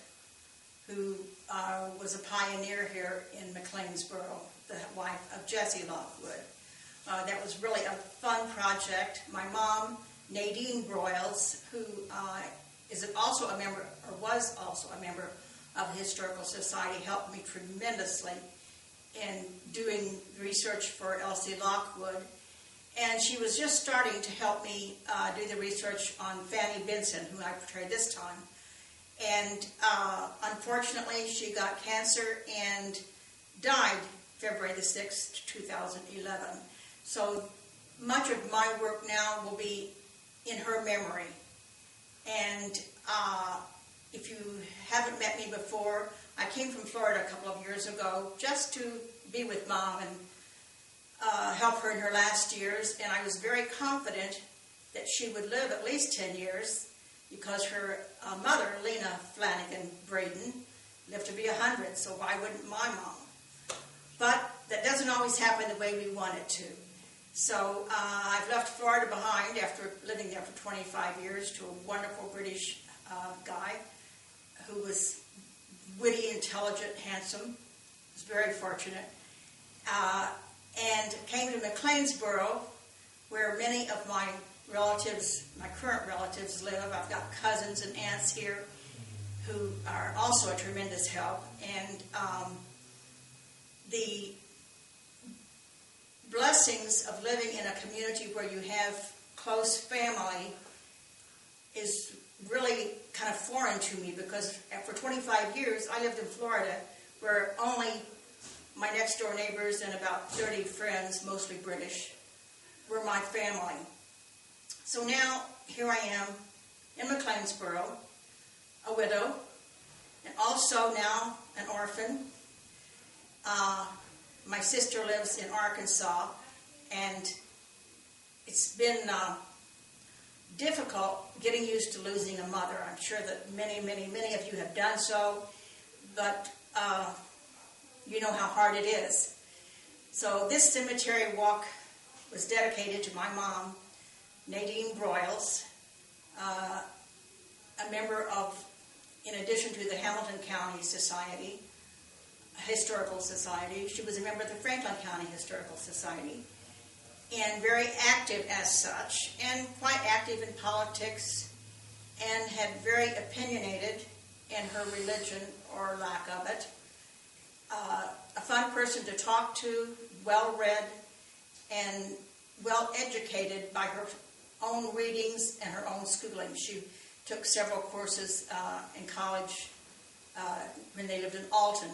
S7: who uh, was a pioneer here in McLeansboro, the wife of Jesse Lockwood. Uh, that was really a fun project. My mom, Nadine Broyles, who uh, is also a member, or was also a member of the Historical Society, helped me tremendously in doing research for Elsie Lockwood. And she was just starting to help me uh, do the research on Fanny Benson, who I portrayed this time. And uh, unfortunately, she got cancer and died February the 6th, 2011. So much of my work now will be in her memory. And uh, if you haven't met me before, I came from Florida a couple of years ago just to be with mom and uh, help her in her last years. And I was very confident that she would live at least 10 years because her uh, mother, Lena Flanagan Braden, lived to be 100, so why wouldn't my mom? But that doesn't always happen the way we want it to. So uh, I've left Florida behind after living there for 25 years to a wonderful British uh, guy who was witty, intelligent, handsome. was very fortunate. Uh, and came to McLeansboro, where many of my relatives, my current relatives, live. I've got cousins and aunts here who are also a tremendous help. And um, the blessings of living in a community where you have close family is really kind of foreign to me because for 25 years I lived in Florida where only my next door neighbors and about 30 friends, mostly British, were my family. So now here I am in McLeansboro, a widow, and also now an orphan. Uh, my sister lives in Arkansas, and it's been uh, difficult getting used to losing a mother. I'm sure that many, many, many of you have done so, but uh, you know how hard it is. So this cemetery walk was dedicated to my mom, Nadine Broyles, uh, a member of, in addition to the Hamilton County Society, Historical Society, she was a member of the Franklin County Historical Society, and very active as such, and quite active in politics, and had very opinionated in her religion or lack of it. Uh, a fun person to talk to, well read, and well educated by her own readings and her own schooling. She took several courses uh, in college uh, when they lived in Alton.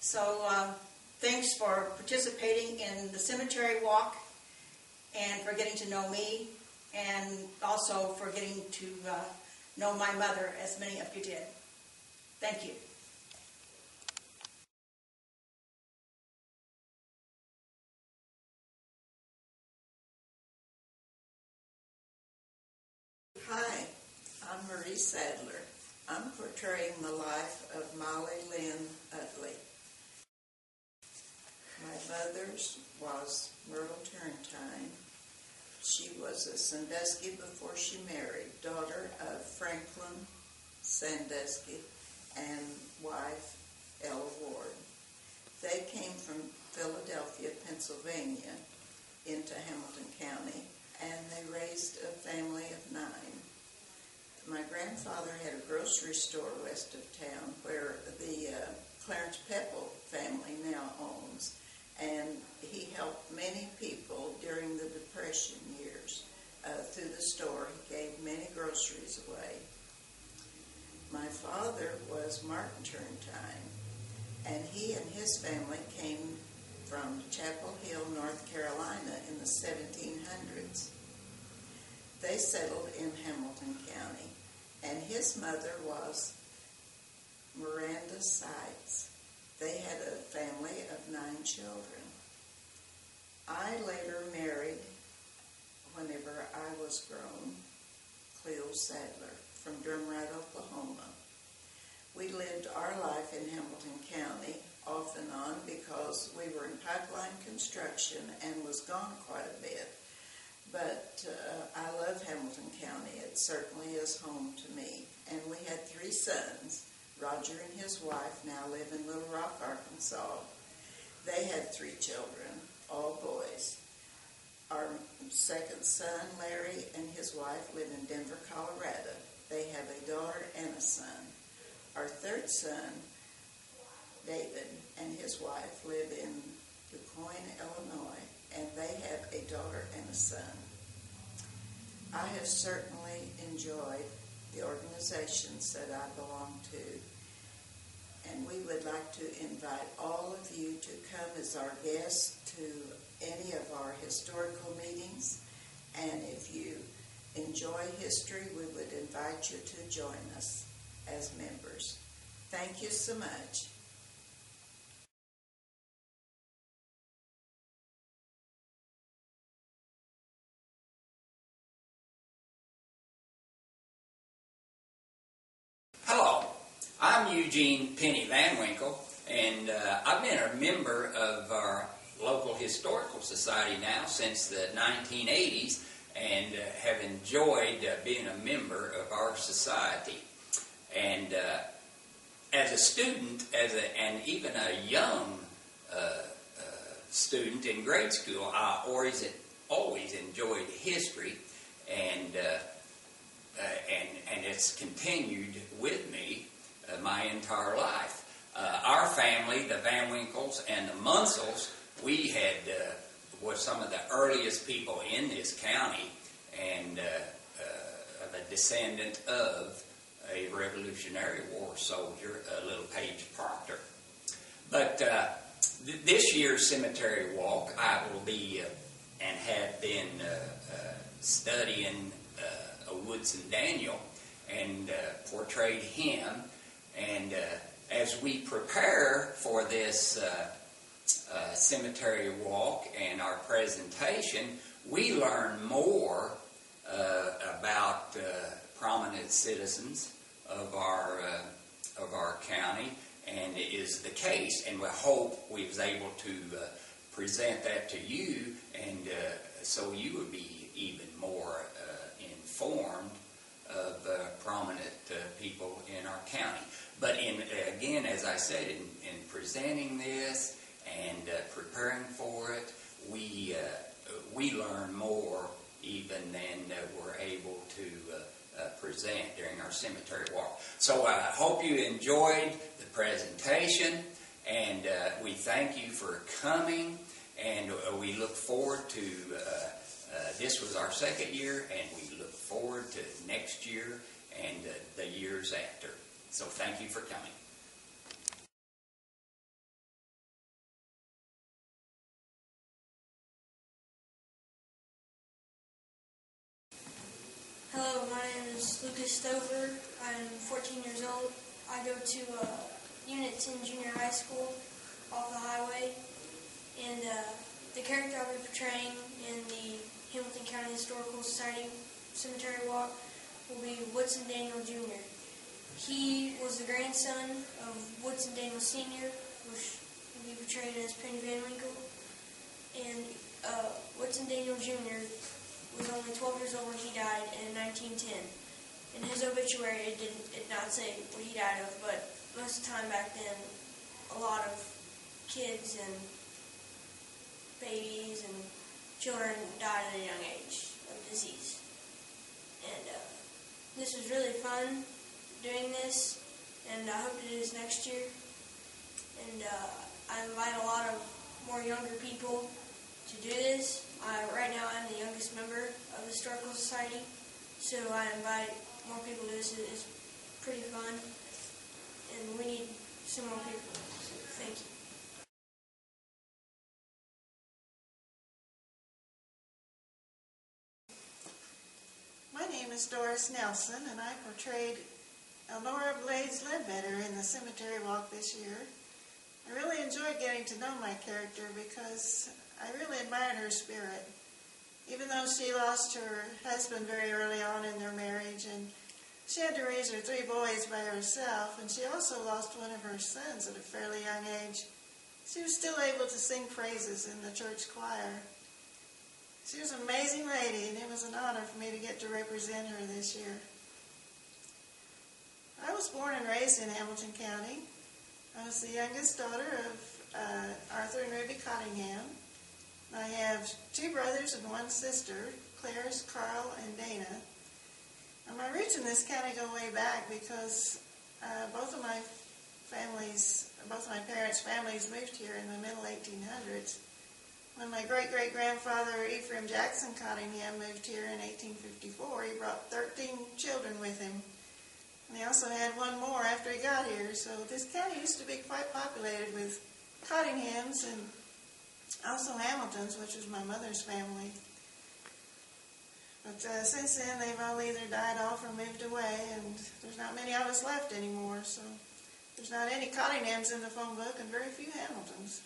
S7: So uh, thanks for participating in the cemetery walk and for getting to know me and also for getting to uh, know my mother as many of you did. Thank you.
S8: Hi, I'm Marie Sadler. I'm portraying the life of Molly Lynn Utley. My mother's was Myrtle Turrentine. She was a Sandusky before she married, daughter of Franklin Sandusky and wife Ella Ward. They came from Philadelphia, Pennsylvania, into Hamilton County, and they raised a family of nine. My grandfather had a grocery store west of town where the uh, Clarence Pepple family now owns, and he helped many people during the Depression years. Uh, through the store, he gave many groceries away. My father was Martin Turrentine, and he and his family came from Chapel Hill, North Carolina in the 1700s. They settled in Hamilton County, and his mother was Miranda Sykes. They had a family of nine children. I later married, whenever I was grown, Cleo Sadler from Drumright, Oklahoma. We lived our life in Hamilton County off and on because we were in pipeline construction and was gone quite a bit. but uh, I love Hamilton County. It certainly is home to me. And we had three sons. Roger and his wife now live in Little Rock, Arkansas. They had three children, all boys. Our second son, Larry, and his wife live in Denver, Colorado. They have a daughter and a son. Our third son, David, and his wife live in Du Quoin, Illinois, and they have a daughter and a son. I have certainly enjoyed the organizations that I belong to, and we would like to invite all of you to come as our guests to any of our historical meetings, and if you enjoy history, we would invite you to join us as members. Thank you so much.
S14: I'm Eugene Penny Van Winkle, and uh, I've been a member of our local historical society now since the 1980s and uh, have enjoyed uh, being a member of our society. And uh, as a student, as a, and even a young uh, uh, student in grade school, I always always enjoyed history, and and and it's continued with me my entire life. our family, the Van Winkles and the Munsels, we had uh, was some of the earliest people in this county and uh, uh, a descendant of a Revolutionary War soldier, uh, little Paige Proctor. But uh, th- this year's cemetery walk, I will be uh, and have been studying Woodson Daniel and portrayed him. And as we prepare for this uh, cemetery walk and our presentation, we learn more uh, about uh, prominent citizens of our uh, of our county, and it is the case. And we hope we was able to uh, present that to you, and uh, so you would be even more informed of prominent people in our county. But in again, as I said, in, in presenting this and uh, preparing for it, we uh, we learn more even than uh, we're able to uh, uh, present during our cemetery walk. So I hope you enjoyed the presentation, and we thank you for coming, and we look forward to. this was our second year, and we look forward to next year and the years after. So thank you for coming.
S15: Hello, my name is Lucas Stover. I'm 14 years old. I go to uh, Unit 10 Junior High School off the highway. And uh, the character I'll be portraying in the Hamilton County Historical Society Cemetery Walk will be Woodson Daniel Jr. He was the grandson of Woodson Daniel Sr., which will be portrayed as Penny Van Winkle. And uh, Woodson Daniel Jr was only 12 years old when he died in 1910. In his obituary, it did it not say what he died of, but most of the time back then, a lot of kids and babies and children died at a young age of disease. And uh, this was really fun doing this, and I hope it is next year. And uh, I invite a lot of more younger people to do this. Uh, right now, I'm the youngest member of the Historical Society, so I invite more people to this. It's pretty fun, and we need some more people. So thank you.
S4: My name is Doris Nelson, and I portrayed Elnora Blades Ledbetter in the cemetery walk this year. I really enjoyed getting to know my character because I really admired her spirit. Even though she lost her husband very early on in their marriage, and she had to raise her three boys by herself, and she also lost one of her sons at a fairly young age, she was still able to sing praises in the church choir. She was an amazing lady, and it was an honor for me to get to represent her this year. I was born and raised in Hamilton County. I was the youngest daughter of uh, Arthur and Ruby Cottingham. I have two brothers and one sister, Claire's, Carl, and Dana. And my roots in this county go way back because uh, both of my families, both of my parents' families moved here in the middle 1800s. When my great-great-grandfather Ephraim Jackson Cottingham moved here in 1854, he brought 13 children with him. He also had one more after he got here. So this county used to be quite populated with Cottinghams and also Hamiltons, which was my mother's family. But uh, since then, they've all either died off or moved away, and there's not many of us left anymore. So there's not any Cottinghams in the phone book and very few Hamiltons.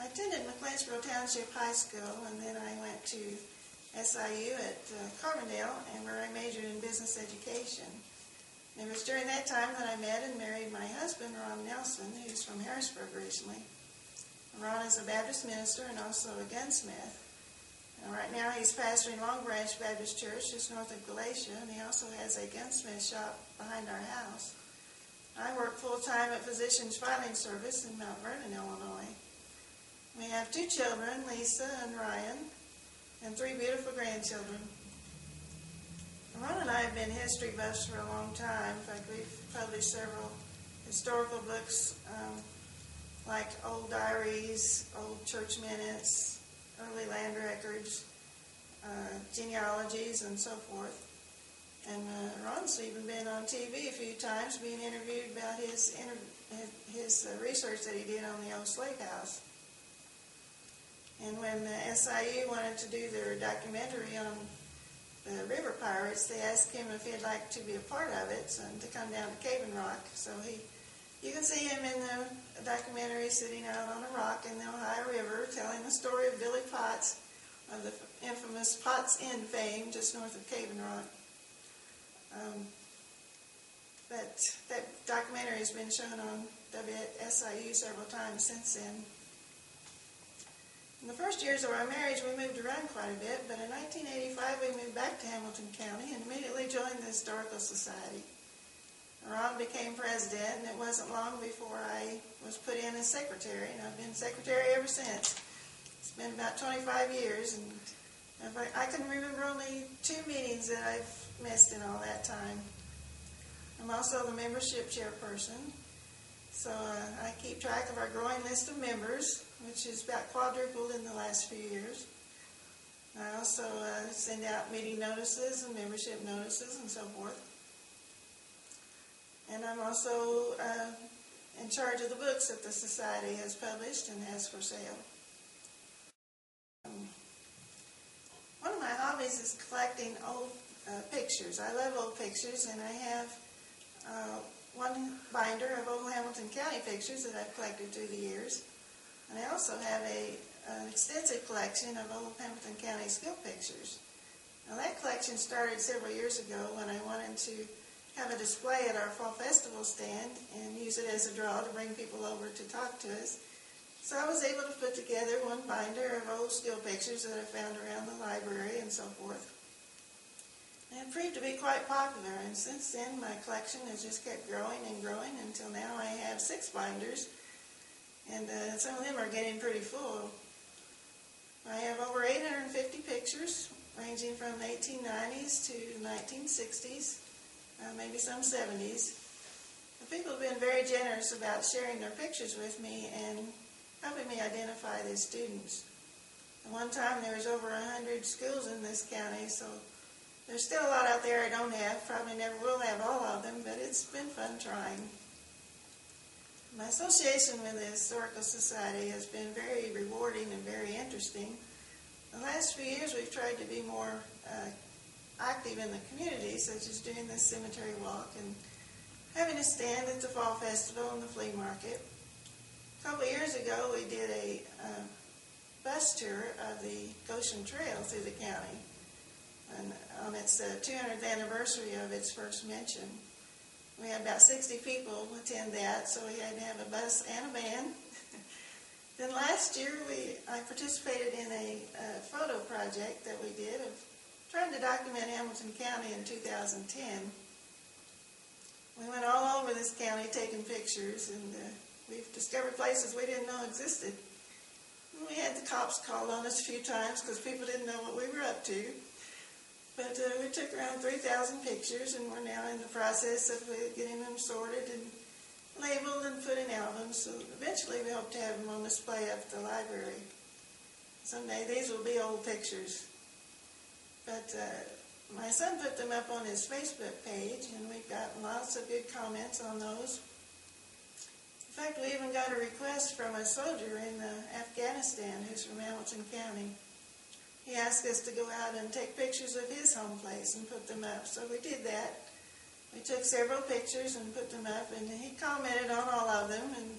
S4: I attended McLeansboro Township High School, and then I went to SIU at uh, Carbondale, and where I majored in business education. It was during that time that I met and married my husband, Ron Nelson, who's from Harrisburg originally. Ron is a Baptist minister and also a gunsmith. And right now he's pastoring Long Branch Baptist Church just north of Galatia, and he also has a gunsmith shop behind our house. I work full-time at Physicians Filing Service in Mount Vernon, Illinois. We have two children, Lisa and Ryan, and three beautiful grandchildren. Ron and I have been history buffs for a long time. In fact, we've published several historical books um, like old diaries, old church minutes, early land records, uh, genealogies, and so forth. And uh, Ron's even been on TV a few times being interviewed about his, his uh, research that he did on the old slave house. And when uh, SIU wanted to do their documentary on the river pirates, they asked him if he'd like to be a part of it and to come down to Cave-in Rock. So he, you can see him in the documentary sitting out on a rock in the Ohio River telling the story of Billy Potts of the infamous Potts Inn fame just north of Cave-in Rock. Um, that documentary has been shown on WSIU several times since then. In the first years of our marriage, we moved around quite a bit, but in 1985 we moved back to Hamilton County and immediately joined the Historical Society. Ron became president, and it wasn't long before I was put in as secretary, and I've been secretary ever since. It's been about 25 years, and I can remember only two meetings that I've missed in all that time. I'm also the membership chairperson, so uh, I keep track of our growing list of members, which is about quadrupled in the last few years. I also uh, send out meeting notices and membership notices and so forth. And I'm also uh, in charge of the books that the Society has published and has for sale. Um, one of my hobbies is collecting old uh, pictures. I love old pictures, and I have uh, one binder of old Hamilton County pictures that I've collected through the years. And I also have a, an extensive collection of old Hamilton County school pictures. Now that collection started several years ago when I wanted to have a display at our fall festival stand and use it as a draw to bring people over to talk to us. So I was able to put together one binder of old school pictures that I found around the library and so forth. And it proved to be quite popular, and since then my collection has just kept growing and growing until now I have six binders and uh, some of them are getting pretty full. I have over 850 pictures, ranging from 1890s to 1960s, uh, maybe some 70s. The people have been very generous about sharing their pictures with me and helping me identify the students. At one time, there was over 100 schools in this county, so there's still a lot out there I don't have. Probably never will have all of them, but it's been fun trying. My association with the Historical Society has been very rewarding and very interesting. The last few years we've tried to be more uh, active in the community, such as doing the cemetery walk and having a stand at the Fall Festival and the flea market. A couple of years ago we did a uh, bus tour of the Goshen Trail through the county and on its uh, 200th anniversary of its first mention. We had about 60 people attend that, so we had to have a bus and a band. Then last year, we, I participated in a, uh photo project that we did of trying to document Hamilton County in 2010. We went all over this county taking pictures, and uh, we've discovered places we didn't know existed. We had the cops called on us a few times because people didn't know what we were up to. But uh, we took around 3,000 pictures, and we're now in the process of uh, getting them sorted and labeled and put in albums. So eventually, we hope to have them on display at the library. Someday, these will be old pictures. But uh, my son put them up on his Facebook page, and we've gotten lots of good comments on those. In fact, we even got a request from a soldier in uh, Afghanistan who's from Hamilton County. He asked us to go out and take pictures of his home place and put them up. So we did that. We took several pictures and put them up, and he commented on all of them and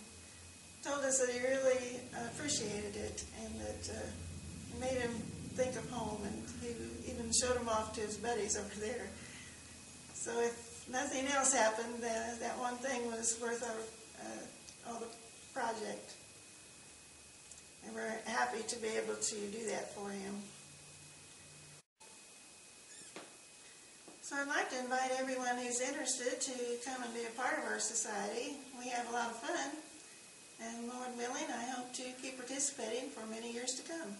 S4: told us that he really appreciated it and that uh, it made him think of home. And he even showed them off to his buddies over there. So if nothing else happened, uh, that one thing was worth our, uh, all the project. And we're happy to be able to do that for him. So I'd like to invite everyone who's interested to come and be a part of our society. We have a lot of fun, and Lord willing, I hope to keep participating for many years to come.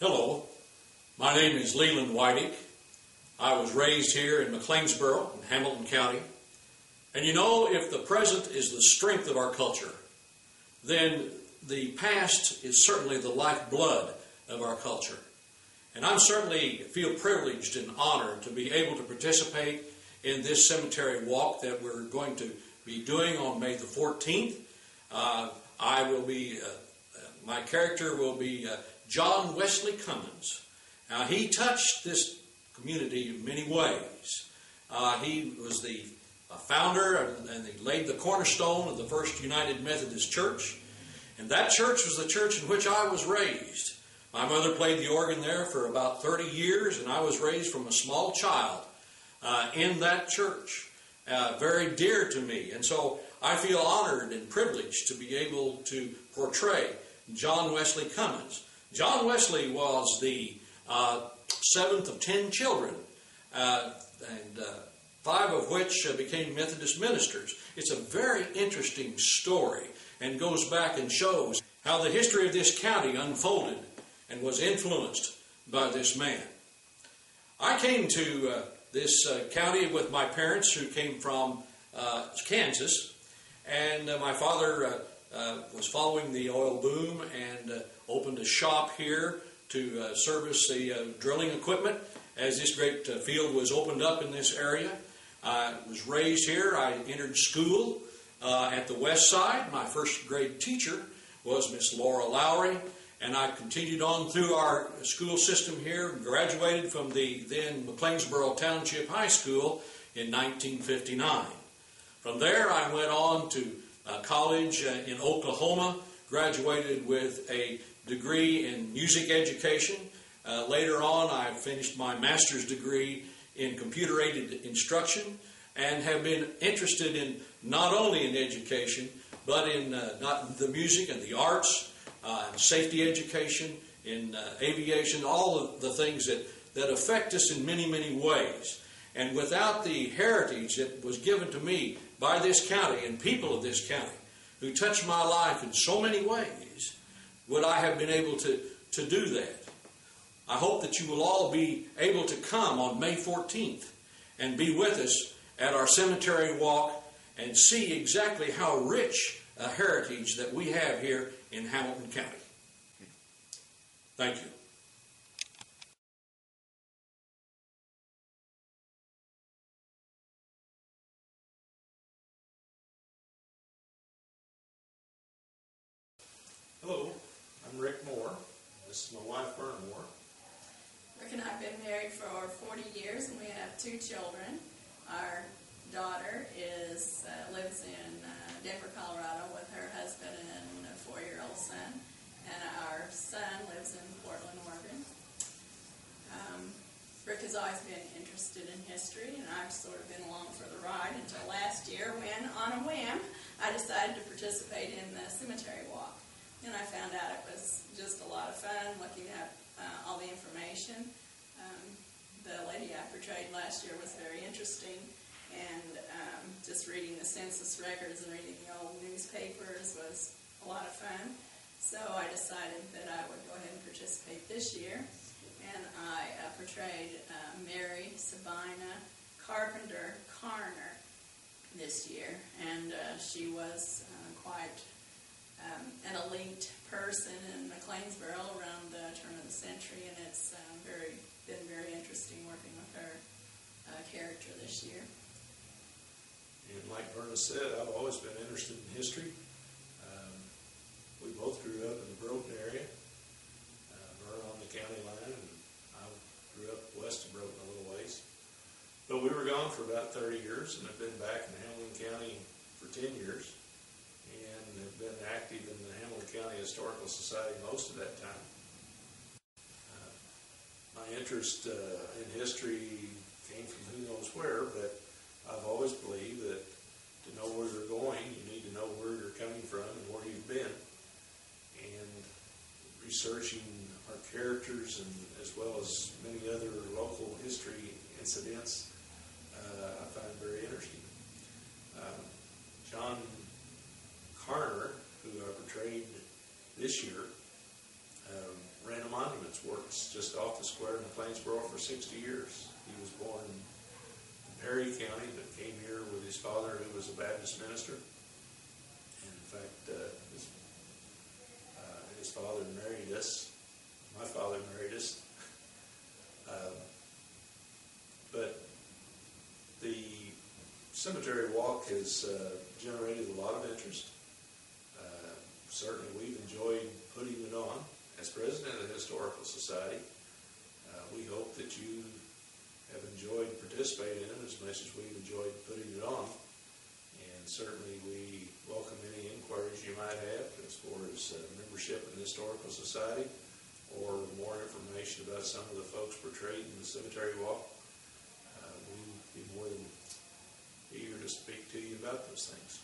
S5: Hello, my name is Leland Whiting. I was raised here in McLeansboro, in Hamilton County. And you know, if the present is the strength of our culture, then the past is certainly the lifeblood of our culture. And I certainly feel privileged and honored to be able to participate in this cemetery walk that we're going to be doing on May the 14th. Uh, I will be, uh, uh, my character will be uh, John Wesley Cummins. Now, he touched this community in many ways. Uh, he was the uh, founder and, and he laid the cornerstone of the first United Methodist Church. And that church was the church in which I was raised. My mother played the organ there for about 30 years, and I was raised from a small child uh, in that church. Uh, very dear to me. And so I feel honored and privileged to be able to portray John Wesley Cummins. John Wesley was the uh, seventh of ten children, uh, and uh, five of which uh, became Methodist ministers. It's a very interesting story and goes back and shows how the history of this county unfolded and was influenced by this man. I came to uh, this uh, county with my parents who came from Kansas, and my father was following the oil boom and opened a shop here to uh, service the uh, drilling equipment as this great uh, field was opened up in this area. I was raised here. I entered school uh, at the west side. My first grade teacher was Miss Laura Lowry, and I continued on through our school system here, graduated from the then McLeansboro Township High School in 1959. From there, I went on to uh, college uh, in Oklahoma, graduated with a degree in music education. Uh, later on, I finished my master's degree in computer aided instruction and have been interested in not only in education, but in uh, not the music and the arts, uh, and safety education, in uh, aviation, all of the things that, that affect us in many, many ways. And without the heritage that was given to me by this county and people of this county, who touched my life in so many ways, would I have been able to, to do that. I hope that you will all be able to come on May 14th and be with us at our cemetery walk and see exactly how rich a heritage that we have here in Hamilton County. Thank you.
S16: Hello, I'm Rick Moore. This is my wife,
S6: Verna And I have been married for 40 years, and we have two children. Our daughter is uh, lives in uh, Denver, Colorado, with her husband and a four-year-old son, and our son lives in Portland, Oregon. Um, Rick has has always been interested in history, and I've sort of been along for the ride until last year when, on a whim, I decided to participate in the cemetery walk. And I found out it was just a lot of fun looking at uh, all the information. Um, the lady I portrayed last year was very interesting, and um, just reading the census records and reading the old newspapers was a lot of fun. So I decided that I would go ahead and participate this year, and I uh, portrayed uh, Mary Sabina Carpenter Carner this year, and uh, she was uh, quite um, an elite person in McLeansboro around the turn of the century, and it's um, very been very interesting working with her uh, character this year.
S16: And like Verna said, I've always been interested in history. Um, we both grew up in the Broughton area, uh, Verna on the county line, and I grew up west of Broughton a little ways. But we were gone for about 30 years and I've been back in Hamilton County for 10 years and have been active in the Hamilton County Historical Society most of that time. My interest uh, in history came from who knows where, but I've always believed that to know where you're going, you need to know where you're coming from and where you've been. And researching our characters and as well as many other local history incidents, uh, I find very interesting. Um, John Carner, who I portrayed this year, um, ran a monuments works just off the square in McLeansboro for 60 years. He was born in Perry County, but came here with his father, who was a Baptist minister. And in fact, uh, his, uh, his father married us. My father married us. Um, but the cemetery walk has uh, generated a lot of interest. Uh, certainly, we've enjoyed putting it on. As president of the Historical Society, uh, we hope that you have enjoyed participating in it as much as we've enjoyed putting it on. And certainly, we welcome any inquiries you might have as far as uh, membership in the Historical Society or more information about some of the folks portrayed in the cemetery walk. Uh, we'd be more than eager to speak to you about those things.